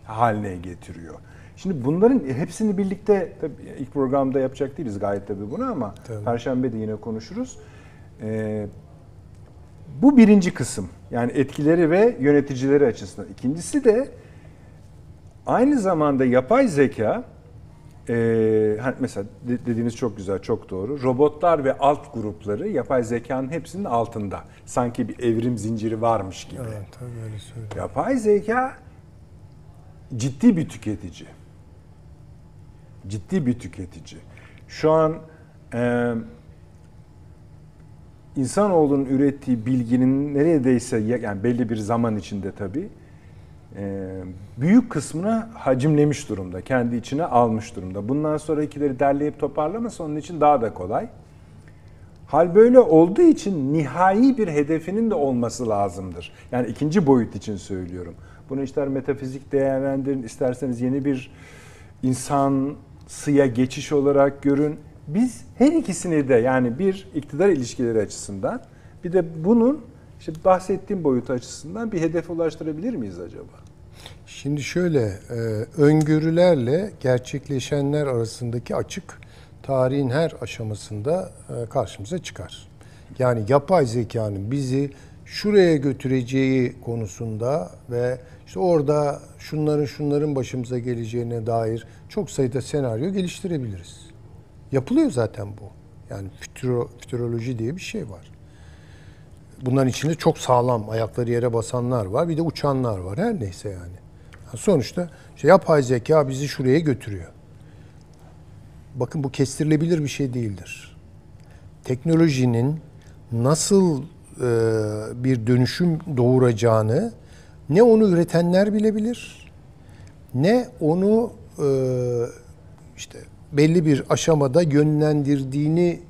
A: haline getiriyor. Şimdi bunların hepsini birlikte tabii ilk programda yapacak değiliz gayet tabii bunu ama
B: Tabii.
A: Perşembe de yine konuşuruz. Ee, bu birinci kısım yani etkileri ve yöneticileri açısından. İkincisi de aynı zamanda yapay zeka hani mesela dediğiniz çok güzel, çok doğru. Robotlar ve alt grupları yapay zekanın hepsinin altında. Sanki bir evrim zinciri varmış gibi.
B: Evet, tabii öyle söylüyorum.
A: Yapay zeka ciddi bir tüketici. Ciddi bir tüketici. Şu an e, insanoğlunun ürettiği bilginin neredeyse yani belli bir zaman içinde tabii e, büyük kısmını hacimlemiş durumda. Kendi içine almış durumda. Bundan sonrakileri derleyip toparlaması onun için daha da kolay. Hal böyle olduğu için nihai bir hedefinin de olması lazımdır. Yani ikinci boyut için söylüyorum. Bunu ister metafizik değerlendirin, isterseniz yeni bir insan sıya geçiş olarak görün. Biz her ikisini de yani bir iktidar ilişkileri açısından bir de bunun işte bahsettiğim boyut açısından bir hedef ulaştırabilir miyiz acaba?
B: Şimdi şöyle, e, öngörülerle gerçekleşenler arasındaki açık tarihin her aşamasında e, karşımıza çıkar. Yani yapay zekanın bizi şuraya götüreceği konusunda ve işte orada şunların şunların başımıza geleceğine dair çok sayıda senaryo geliştirebiliriz. Yapılıyor zaten bu. Yani füturo, füturoloji diye bir şey var. Bunların içinde çok sağlam ayakları yere basanlar var. Bir de uçanlar var. Her neyse yani. yani sonuçta işte yapay zeka bizi şuraya götürüyor. Bakın bu kestirilebilir bir şey değildir. Teknolojinin nasıl bir dönüşüm doğuracağını ne onu üretenler bilebilir, ne onu e, işte belli bir aşamada yönlendirdiğini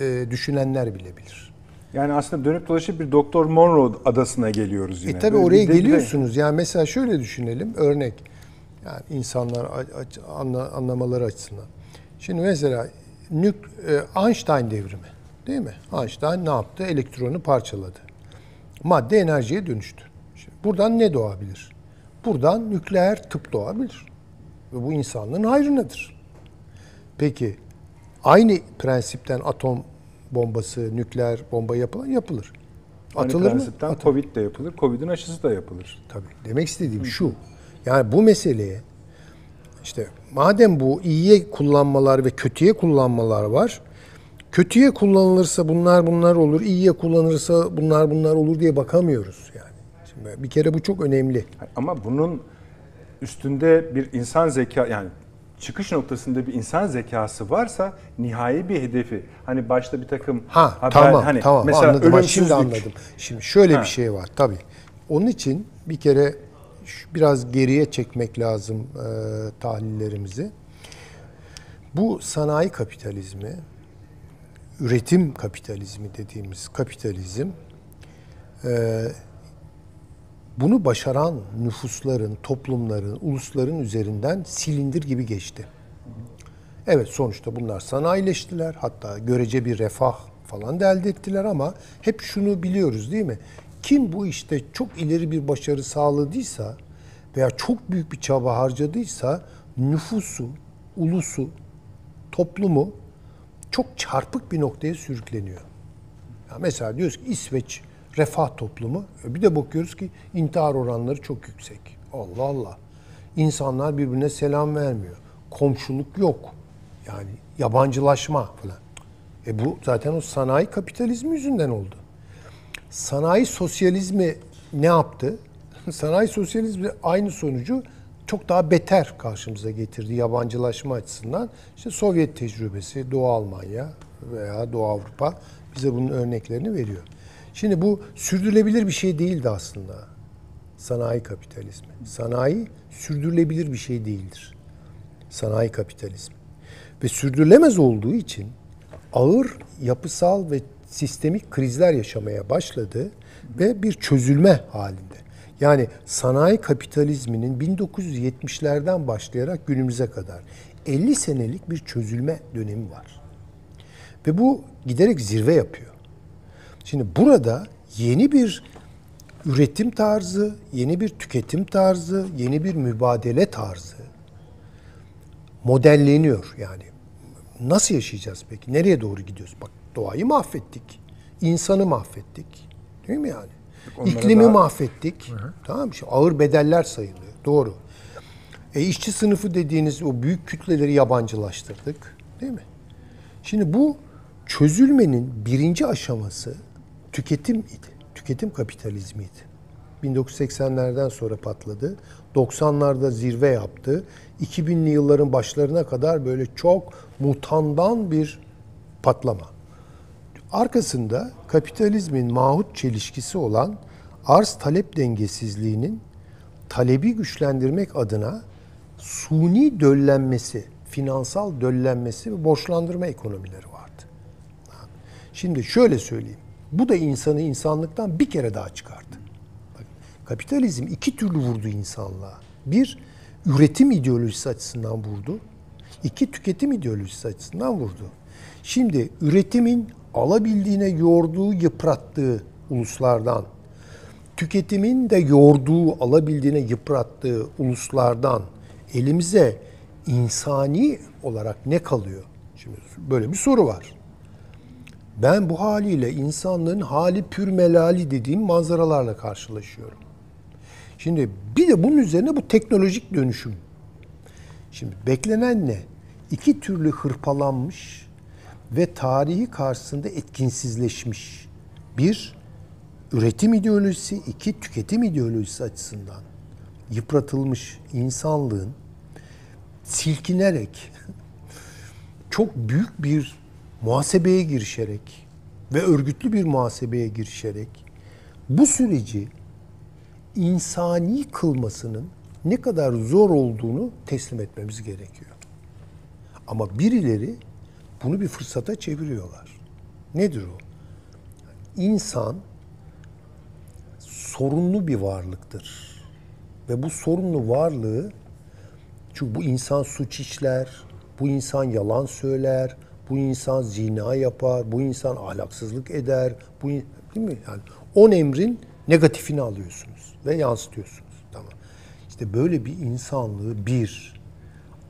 B: e, düşünenler bilebilir.
A: Yani aslında dönüp dolaşıp bir Doktor Monroe adasına geliyoruz yine.
B: E tabi oraya geliyorsunuz. Yani mesela şöyle düşünelim örnek. Yani insanlar anla, anlamaları açısından. Şimdi mesela nük, e, Einstein devrimi değil mi? Einstein ne yaptı? Elektronu parçaladı. Madde enerjiye dönüştü. Şimdi buradan ne doğabilir? Buradan nükleer tıp doğabilir. Ve bu insanlığın hayrınadır. Peki aynı prensipten atom bombası, nükleer bomba yapılan yapılır.
A: Atılır aynı prensipten mı? Covid de yapılır. Covid'in aşısı da yapılır.
B: Tabii. Demek istediğim şu. Yani bu meseleye işte madem bu iyiye kullanmalar ve kötüye kullanmalar var. Kötüye kullanılırsa bunlar bunlar olur, iyiye kullanılırsa bunlar bunlar olur diye bakamıyoruz yani. Şimdi bir kere bu çok önemli.
A: Ama bunun üstünde bir insan zeka yani çıkış noktasında bir insan zekası varsa nihai bir hedefi. Hani başta bir takım
B: ha haber, tamam hani tamam mesela anladım. Ölümsüzlük. Şimdi anladım. Şimdi şöyle ha. bir şey var tabii. Onun için bir kere biraz geriye çekmek lazım e, tahlillerimizi. Bu sanayi kapitalizmi, üretim kapitalizmi dediğimiz kapitalizm e, bunu başaran nüfusların, toplumların, ulusların üzerinden silindir gibi geçti. Evet sonuçta bunlar sanayileştiler. Hatta görece bir refah falan da elde ettiler ama hep şunu biliyoruz değil mi? Kim bu işte çok ileri bir başarı sağladıysa veya çok büyük bir çaba harcadıysa nüfusu, ulusu, toplumu çok çarpık bir noktaya sürükleniyor. Ya mesela diyoruz ki İsveç refah toplumu. E, bir de bakıyoruz ki intihar oranları çok yüksek. Allah Allah. İnsanlar birbirine selam vermiyor. Komşuluk yok. Yani yabancılaşma falan. E bu zaten o sanayi kapitalizmi yüzünden oldu. Sanayi sosyalizmi ne yaptı? <laughs> sanayi sosyalizmi aynı sonucu çok daha beter karşımıza getirdi yabancılaşma açısından. İşte Sovyet tecrübesi, Doğu Almanya veya Doğu Avrupa bize bunun örneklerini veriyor. Şimdi bu sürdürülebilir bir şey değildi aslında. Sanayi kapitalizmi. Sanayi sürdürülebilir bir şey değildir. Sanayi kapitalizmi. Ve sürdürülemez olduğu için ağır yapısal ve sistemik krizler yaşamaya başladı ve bir çözülme halinde. Yani sanayi kapitalizminin 1970'lerden başlayarak günümüze kadar 50 senelik bir çözülme dönemi var. Ve bu giderek zirve yapıyor. Şimdi burada yeni bir üretim tarzı, yeni bir tüketim tarzı, yeni bir mübadele tarzı modelleniyor yani. Nasıl yaşayacağız peki? Nereye doğru gidiyoruz? Bak doğayı mahvettik. insanı mahvettik. Değil mi yani? Onlara İklimi daha... mahvettik. Hı hı. Tamam mı? Şimdi ağır bedeller sayılıyor. Doğru. E işçi sınıfı dediğiniz o büyük kütleleri yabancılaştırdık. Değil mi? Şimdi bu çözülmenin birinci aşaması tüketim idi. Tüketim kapitalizmiydi. 1980'lerden sonra patladı. 90'larda zirve yaptı. 2000'li yılların başlarına kadar böyle çok mutandan bir patlama. Arkasında kapitalizmin mahut çelişkisi olan arz talep dengesizliğinin talebi güçlendirmek adına suni döllenmesi, finansal döllenmesi ve borçlandırma ekonomileri vardı. Şimdi şöyle söyleyeyim. Bu da insanı insanlıktan bir kere daha çıkardı. Bak, kapitalizm iki türlü vurdu insanlığa. Bir, üretim ideolojisi açısından vurdu. İki, tüketim ideolojisi açısından vurdu. Şimdi üretimin alabildiğine yorduğu, yıprattığı uluslardan, tüketimin de yorduğu, alabildiğine yıprattığı uluslardan elimize insani olarak ne kalıyor? Şimdi böyle bir soru var. Ben bu haliyle insanlığın hali pür melali dediğim manzaralarla karşılaşıyorum. Şimdi bir de bunun üzerine bu teknolojik dönüşüm. Şimdi beklenen ne? İki türlü hırpalanmış ve tarihi karşısında etkinsizleşmiş. Bir, üretim ideolojisi, iki tüketim ideolojisi açısından yıpratılmış insanlığın silkinerek <laughs> çok büyük bir muhasebeye girişerek ve örgütlü bir muhasebeye girişerek bu süreci insani kılmasının ne kadar zor olduğunu teslim etmemiz gerekiyor. Ama birileri bunu bir fırsata çeviriyorlar. Nedir o? İnsan sorunlu bir varlıktır. Ve bu sorunlu varlığı çünkü bu insan suç işler, bu insan yalan söyler, bu insan zina yapar, bu insan ahlaksızlık eder, bu değil mi? Yani on emrin negatifini alıyorsunuz ve yansıtıyorsunuz. Tamam. İşte böyle bir insanlığı bir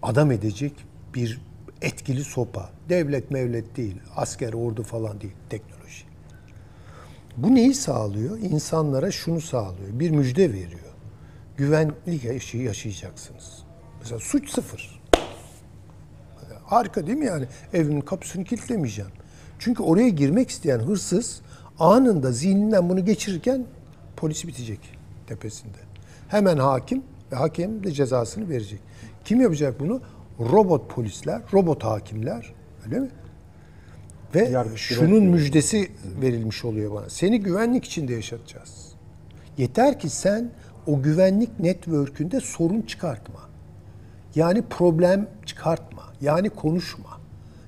B: adam edecek bir etkili sopa. Devlet mevlet değil, asker, ordu falan değil, teknoloji. Bu neyi sağlıyor? İnsanlara şunu sağlıyor. Bir müjde veriyor. Güvenli yaşayacaksınız. Mesela suç sıfır. Harika değil mi yani? Evimin kapısını kilitlemeyeceğim. Çünkü oraya girmek isteyen hırsız anında zihninden bunu geçirirken polis bitecek tepesinde. Hemen hakim ve hakem de cezasını verecek. Kim yapacak bunu? Robot polisler, robot hakimler. Öyle mi? Ve
A: Yargıç
B: şunun müjdesi verilmiş oluyor bana. Seni güvenlik içinde yaşatacağız. Yeter ki sen o güvenlik network'ünde sorun çıkartma. Yani problem çıkartma. Yani konuşma.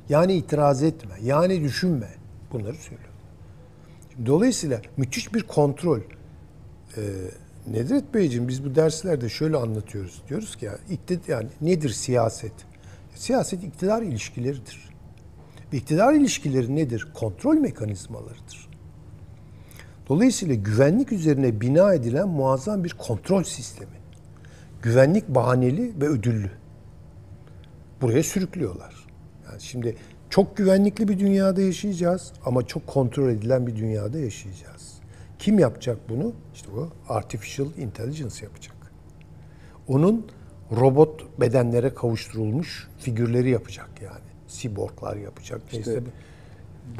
B: Yani itiraz etme. Yani düşünme. Bunları söylüyor. Dolayısıyla müthiş bir kontrol. Ee, Nedret Beyciğim biz bu derslerde şöyle anlatıyoruz. Diyoruz ki ya, iktidar, yani nedir siyaset? Siyaset iktidar ilişkileridir. İktidar ilişkileri nedir? Kontrol mekanizmalarıdır. Dolayısıyla güvenlik üzerine bina edilen muazzam bir kontrol sistemi. Güvenlik bahaneli ve ödüllü. Buraya sürüklüyorlar. Yani şimdi çok güvenlikli bir dünyada yaşayacağız ama çok kontrol edilen bir dünyada yaşayacağız. Kim yapacak bunu? İşte bu artificial intelligence yapacak. Onun robot bedenlere kavuşturulmuş figürleri yapacak yani. Siborglar yapacak.
A: İşte
B: Neyse.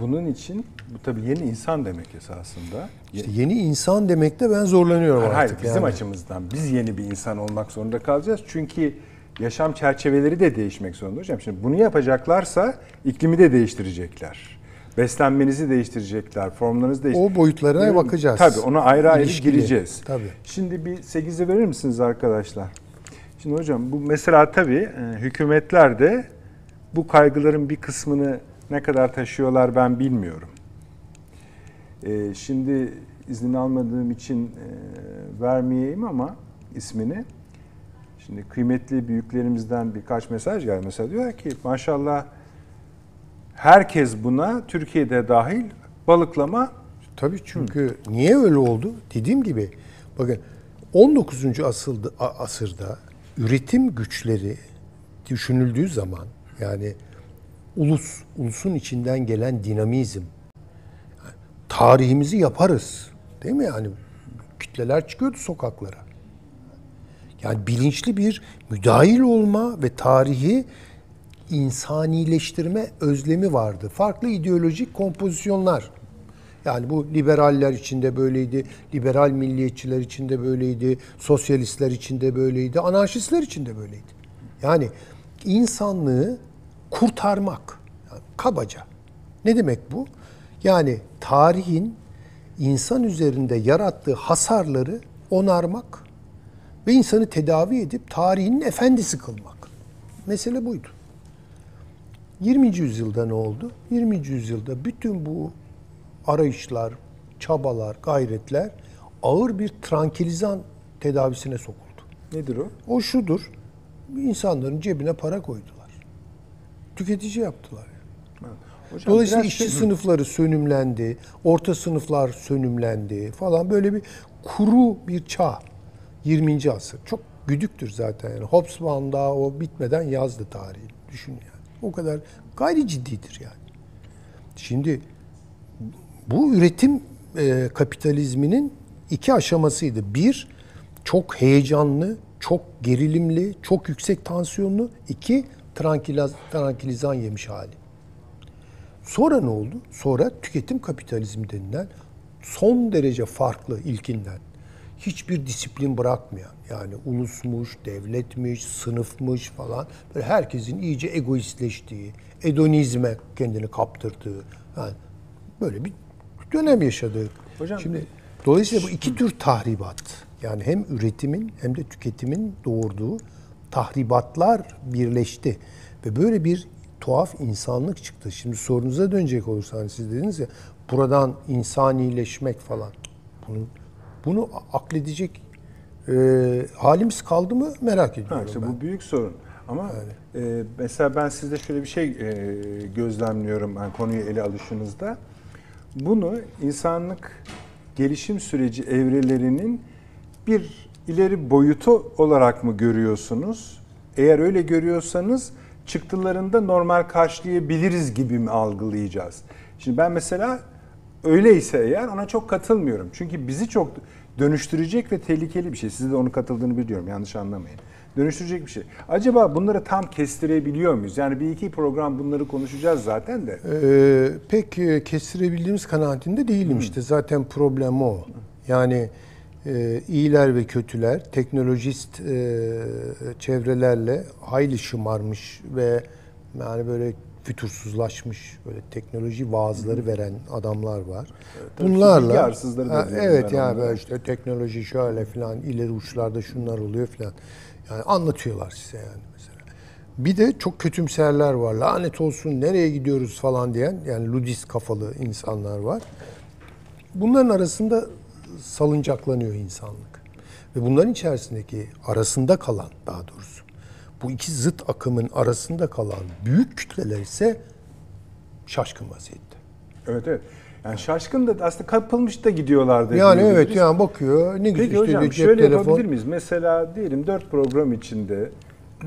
A: bunun için bu tabii yeni insan demek esasında.
B: İşte yeni insan demekte ben zorlanıyorum
A: Hayır,
B: artık.
A: hayır, bizim
B: yani.
A: açımızdan biz yeni bir insan olmak zorunda kalacağız. Çünkü yaşam çerçeveleri de değişmek zorunda hocam. Şimdi bunu yapacaklarsa iklimi de değiştirecekler. Beslenmenizi değiştirecekler, formlarınızı değiştirecekler.
B: O boyutlarına bakacağız.
A: Tabii ona ayrı ayrı
B: İlişkili.
A: gireceğiz.
B: Tabii.
A: Şimdi bir 8'i verir misiniz arkadaşlar? Şimdi hocam bu mesela tabii e, hükümetler de bu kaygıların bir kısmını ne kadar taşıyorlar ben bilmiyorum. E, şimdi izni almadığım için e, vermeyeyim ama ismini. Şimdi kıymetli büyüklerimizden birkaç mesaj geldi. Mesela diyor ki maşallah herkes buna Türkiye'de dahil balıklama
B: Tabii çünkü niye öyle oldu? Dediğim gibi bakın 19. asılda, asırda üretim güçleri düşünüldüğü zaman yani ulus, ulusun içinden gelen dinamizm yani tarihimizi yaparız. Değil mi yani? Kitleler çıkıyordu sokaklara. Yani bilinçli bir müdahil olma ve tarihi insanileştirme özlemi vardı. Farklı ideolojik kompozisyonlar. Yani bu liberaller içinde böyleydi, liberal milliyetçiler içinde böyleydi, sosyalistler içinde böyleydi, anarşistler içinde böyleydi. Yani insanlığı kurtarmak, yani kabaca. Ne demek bu? Yani tarihin insan üzerinde yarattığı hasarları onarmak ve insanı tedavi edip tarihin efendisi kılmak. Mesele buydu. 20. yüzyılda ne oldu? 20. yüzyılda bütün bu arayışlar, çabalar, gayretler ağır bir trankilizan tedavisine sokuldu.
A: Nedir o?
B: O şudur. İnsanların cebine para koydular. Tüketici yaptılar.
A: Hocam,
B: Dolayısıyla
A: biraz
B: işçi
A: şey-
B: sınıfları sönümlendi, orta sınıflar sönümlendi falan böyle bir kuru bir çağ. 20. asır. Çok güdüktür zaten yani. Hobsbawm daha o bitmeden yazdı tarihi. Düşün yani. O kadar gayri ciddidir yani. Şimdi bu üretim e, kapitalizminin iki aşamasıydı. Bir, çok heyecanlı, çok gerilimli, çok yüksek tansiyonlu. İki, trankilaz, trankilizan yemiş hali. Sonra ne oldu? Sonra tüketim kapitalizmi denilen son derece farklı ilkinden hiçbir disiplin bırakmayan yani ulusmuş, devletmiş, sınıfmış falan böyle herkesin iyice egoistleştiği, edonizme kendini kaptırdığı yani böyle bir dönem yaşadık.
A: Hocam-
B: Şimdi dolayısıyla bu iki tür tahribat yani hem üretimin hem de tüketimin doğurduğu tahribatlar birleşti ve böyle bir tuhaf insanlık çıktı. Şimdi sorunuza dönecek olursa hani siz dediniz ya buradan insanileşmek falan. Bunu bunu akledecek e, halimiz kaldı mı merak ediyorum
A: Ha, işte
B: ben.
A: bu büyük sorun. Ama e, mesela ben sizde şöyle bir şey e, gözlemliyorum yani konuyu ele alışınızda. Bunu insanlık gelişim süreci evrelerinin bir ileri boyutu olarak mı görüyorsunuz? Eğer öyle görüyorsanız çıktılarında normal karşılayabiliriz gibi mi algılayacağız? Şimdi ben mesela öyleyse eğer ona çok katılmıyorum. Çünkü bizi çok dönüştürecek ve tehlikeli bir şey. Siz de onu katıldığını biliyorum yanlış anlamayın. Dönüştürecek bir şey. Acaba bunları tam kestirebiliyor muyuz? Yani bir iki program bunları konuşacağız zaten de.
B: Ee, pek e, kestirebildiğimiz kanaatinde değilim işte. Zaten problem o. Yani e, iyiler ve kötüler teknolojist e, çevrelerle hayli şımarmış ve yani böyle fütursuzlaşmış böyle teknoloji vaazları veren adamlar var.
A: tabii
B: Bunlarla Ha, evet yani böyle işte teknoloji şöyle filan ileri uçlarda şunlar oluyor filan. Yani anlatıyorlar size yani mesela. Bir de çok kötümserler var. Lanet olsun nereye gidiyoruz falan diyen yani ludist kafalı insanlar var. Bunların arasında salıncaklanıyor insanlık. Ve bunların içerisindeki arasında kalan daha doğrusu bu iki zıt akımın arasında kalan büyük kütleler ise şaşkın vaziyette.
A: Evet evet. Yani şaşkın da aslında kapılmış da gidiyorlardı.
B: Yani evet yani bakıyor ne güzel
A: Peki
B: işte
A: hocam
B: cep
A: şöyle
B: telefon.
A: yapabilir miyiz? Mesela diyelim dört program içinde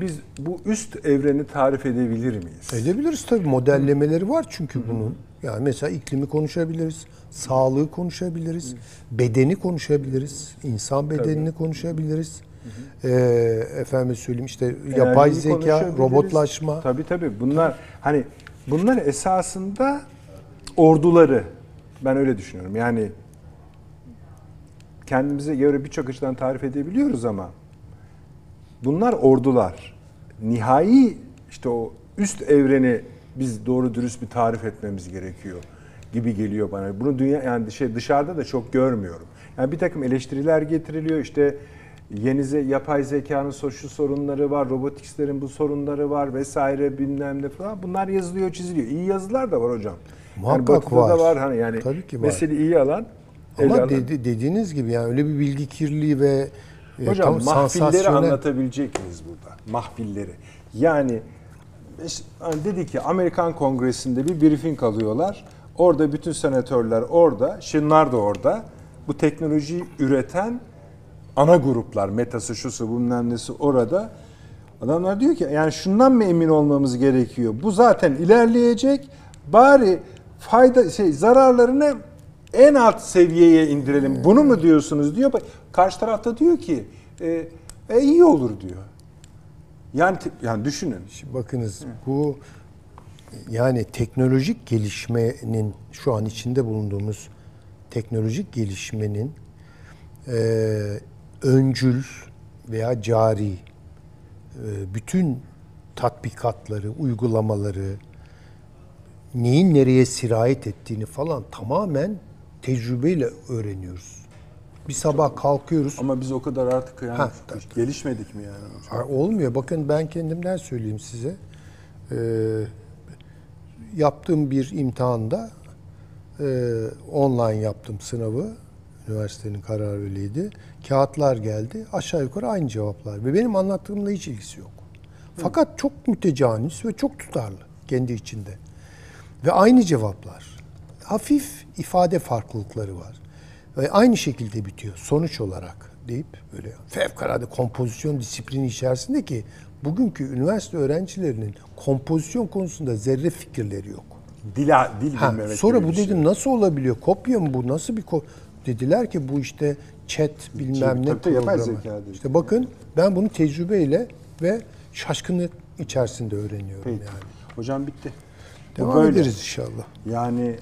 A: biz bu üst evreni tarif edebilir miyiz?
B: Edebiliriz tabii modellemeleri var çünkü bunun. Yani mesela iklimi konuşabiliriz, sağlığı konuşabiliriz, bedeni konuşabiliriz, insan bedenini konuşabiliriz. Ee, efendim söyleyeyim işte yapay
A: Enerjiyi
B: zeka,
A: konuşabiliriz.
B: robotlaşma.
A: Tabii tabii. Bunlar hani bunlar esasında orduları. Ben öyle düşünüyorum. Yani kendimize göre birçok açıdan tarif edebiliyoruz ama bunlar ordular. Nihai işte o üst evreni biz doğru dürüst bir tarif etmemiz gerekiyor gibi geliyor bana. Bunu dünya yani şey dışarıda da çok görmüyorum. Yani bir takım eleştiriler getiriliyor. İşte yeni ze- yapay zekanın şu sorunları var, robotiklerin bu sorunları var vesaire bilmem ne falan. Bunlar yazılıyor, çiziliyor. İyi yazılar da var hocam.
B: Muhakkak
A: yani batıda
B: var.
A: da var hani yani
B: Tabii ki var.
A: mesele iyi alan.
B: Ama dedi- dediğiniz gibi yani öyle bir bilgi kirliliği ve e,
A: Hocam
B: tam
A: mahfilleri
B: sansasyonel-
A: anlatabilecek miyiz burada? Mahfilleri. Yani hani dedi ki Amerikan Kongresi'nde bir briefing alıyorlar. Orada bütün senatörler orada, şunlar da orada. Bu teknolojiyi üreten ana gruplar, metası, şusu, bilmem nesi orada. Adamlar diyor ki yani şundan mı emin olmamız gerekiyor? Bu zaten ilerleyecek. Bari fayda şey zararlarını en alt seviyeye indirelim. Bunu mu diyorsunuz diyor. Karşı tarafta diyor ki e, E iyi olur diyor. Yani yani düşünün.
B: Şimdi bakınız bu yani teknolojik gelişmenin şu an içinde bulunduğumuz teknolojik gelişmenin e, öncül veya cari e, bütün tatbikatları, uygulamaları, neyin nereye sirayet ettiğini falan tamamen tecrübeyle öğreniyoruz. Bir sabah kalkıyoruz.
A: Ama biz o kadar artık yani
B: Ha,
A: gelişmedik mi yani?
B: Olmuyor. Bakın ben kendimden söyleyeyim size. Ee, yaptığım bir imtihanda e, online yaptım sınavı. Üniversitenin kararı öyleydi. Kağıtlar geldi. Aşağı yukarı aynı cevaplar. Ve benim anlattığımla hiç ilgisi yok. Fakat çok mütecanis ve çok tutarlı kendi içinde. Ve aynı cevaplar. Hafif ifade farklılıkları var. Ve aynı şekilde bitiyor sonuç olarak deyip böyle fevkalade kompozisyon disiplini içerisinde ki bugünkü üniversite öğrencilerinin kompozisyon konusunda zerre fikirleri yok.
A: Dil, dil
B: Ha,
A: bilmemek
B: sonra bu
A: şey.
B: dedim nasıl olabiliyor? Kopya mı bu? Nasıl bir ko Dediler ki bu işte chat bilmem ne
A: tabii
B: programı.
A: zeka.
B: İşte bakın ben bunu tecrübeyle ve şaşkınlık içerisinde öğreniyorum
A: Peki.
B: yani.
A: Hocam bitti. Bu
B: Devam
A: böyle.
B: ederiz inşallah.
A: Yani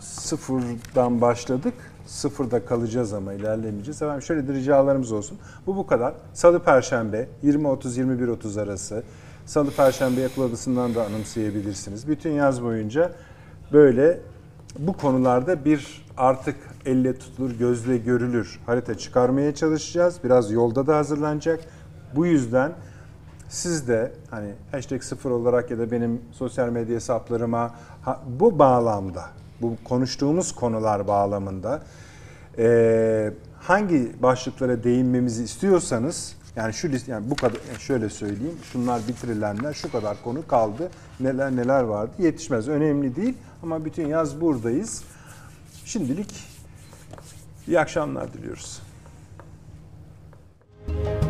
A: sıfırdan başladık. Sıfırda kalacağız ama ilerlemeyeceğiz. Efendim şöyle de ricalarımız olsun. Bu bu kadar. Salı Perşembe 20.30-21.30 arası. Salı Perşembe Akıl Adası'ndan da anımsayabilirsiniz. Bütün yaz boyunca böyle bu konularda bir artık elle tutulur, gözle görülür harita çıkarmaya çalışacağız. Biraz yolda da hazırlanacak. Bu yüzden siz de hani hashtag sıfır olarak ya da benim sosyal medya hesaplarıma bu bağlamda, bu konuştuğumuz konular bağlamında e, hangi başlıklara değinmemizi istiyorsanız yani şu list, yani bu kadar yani şöyle söyleyeyim. Şunlar bitirilenler, şu kadar konu kaldı. Neler neler vardı. Yetişmez. Önemli değil ama bütün yaz buradayız. Şimdilik iyi akşamlar diliyoruz. Müzik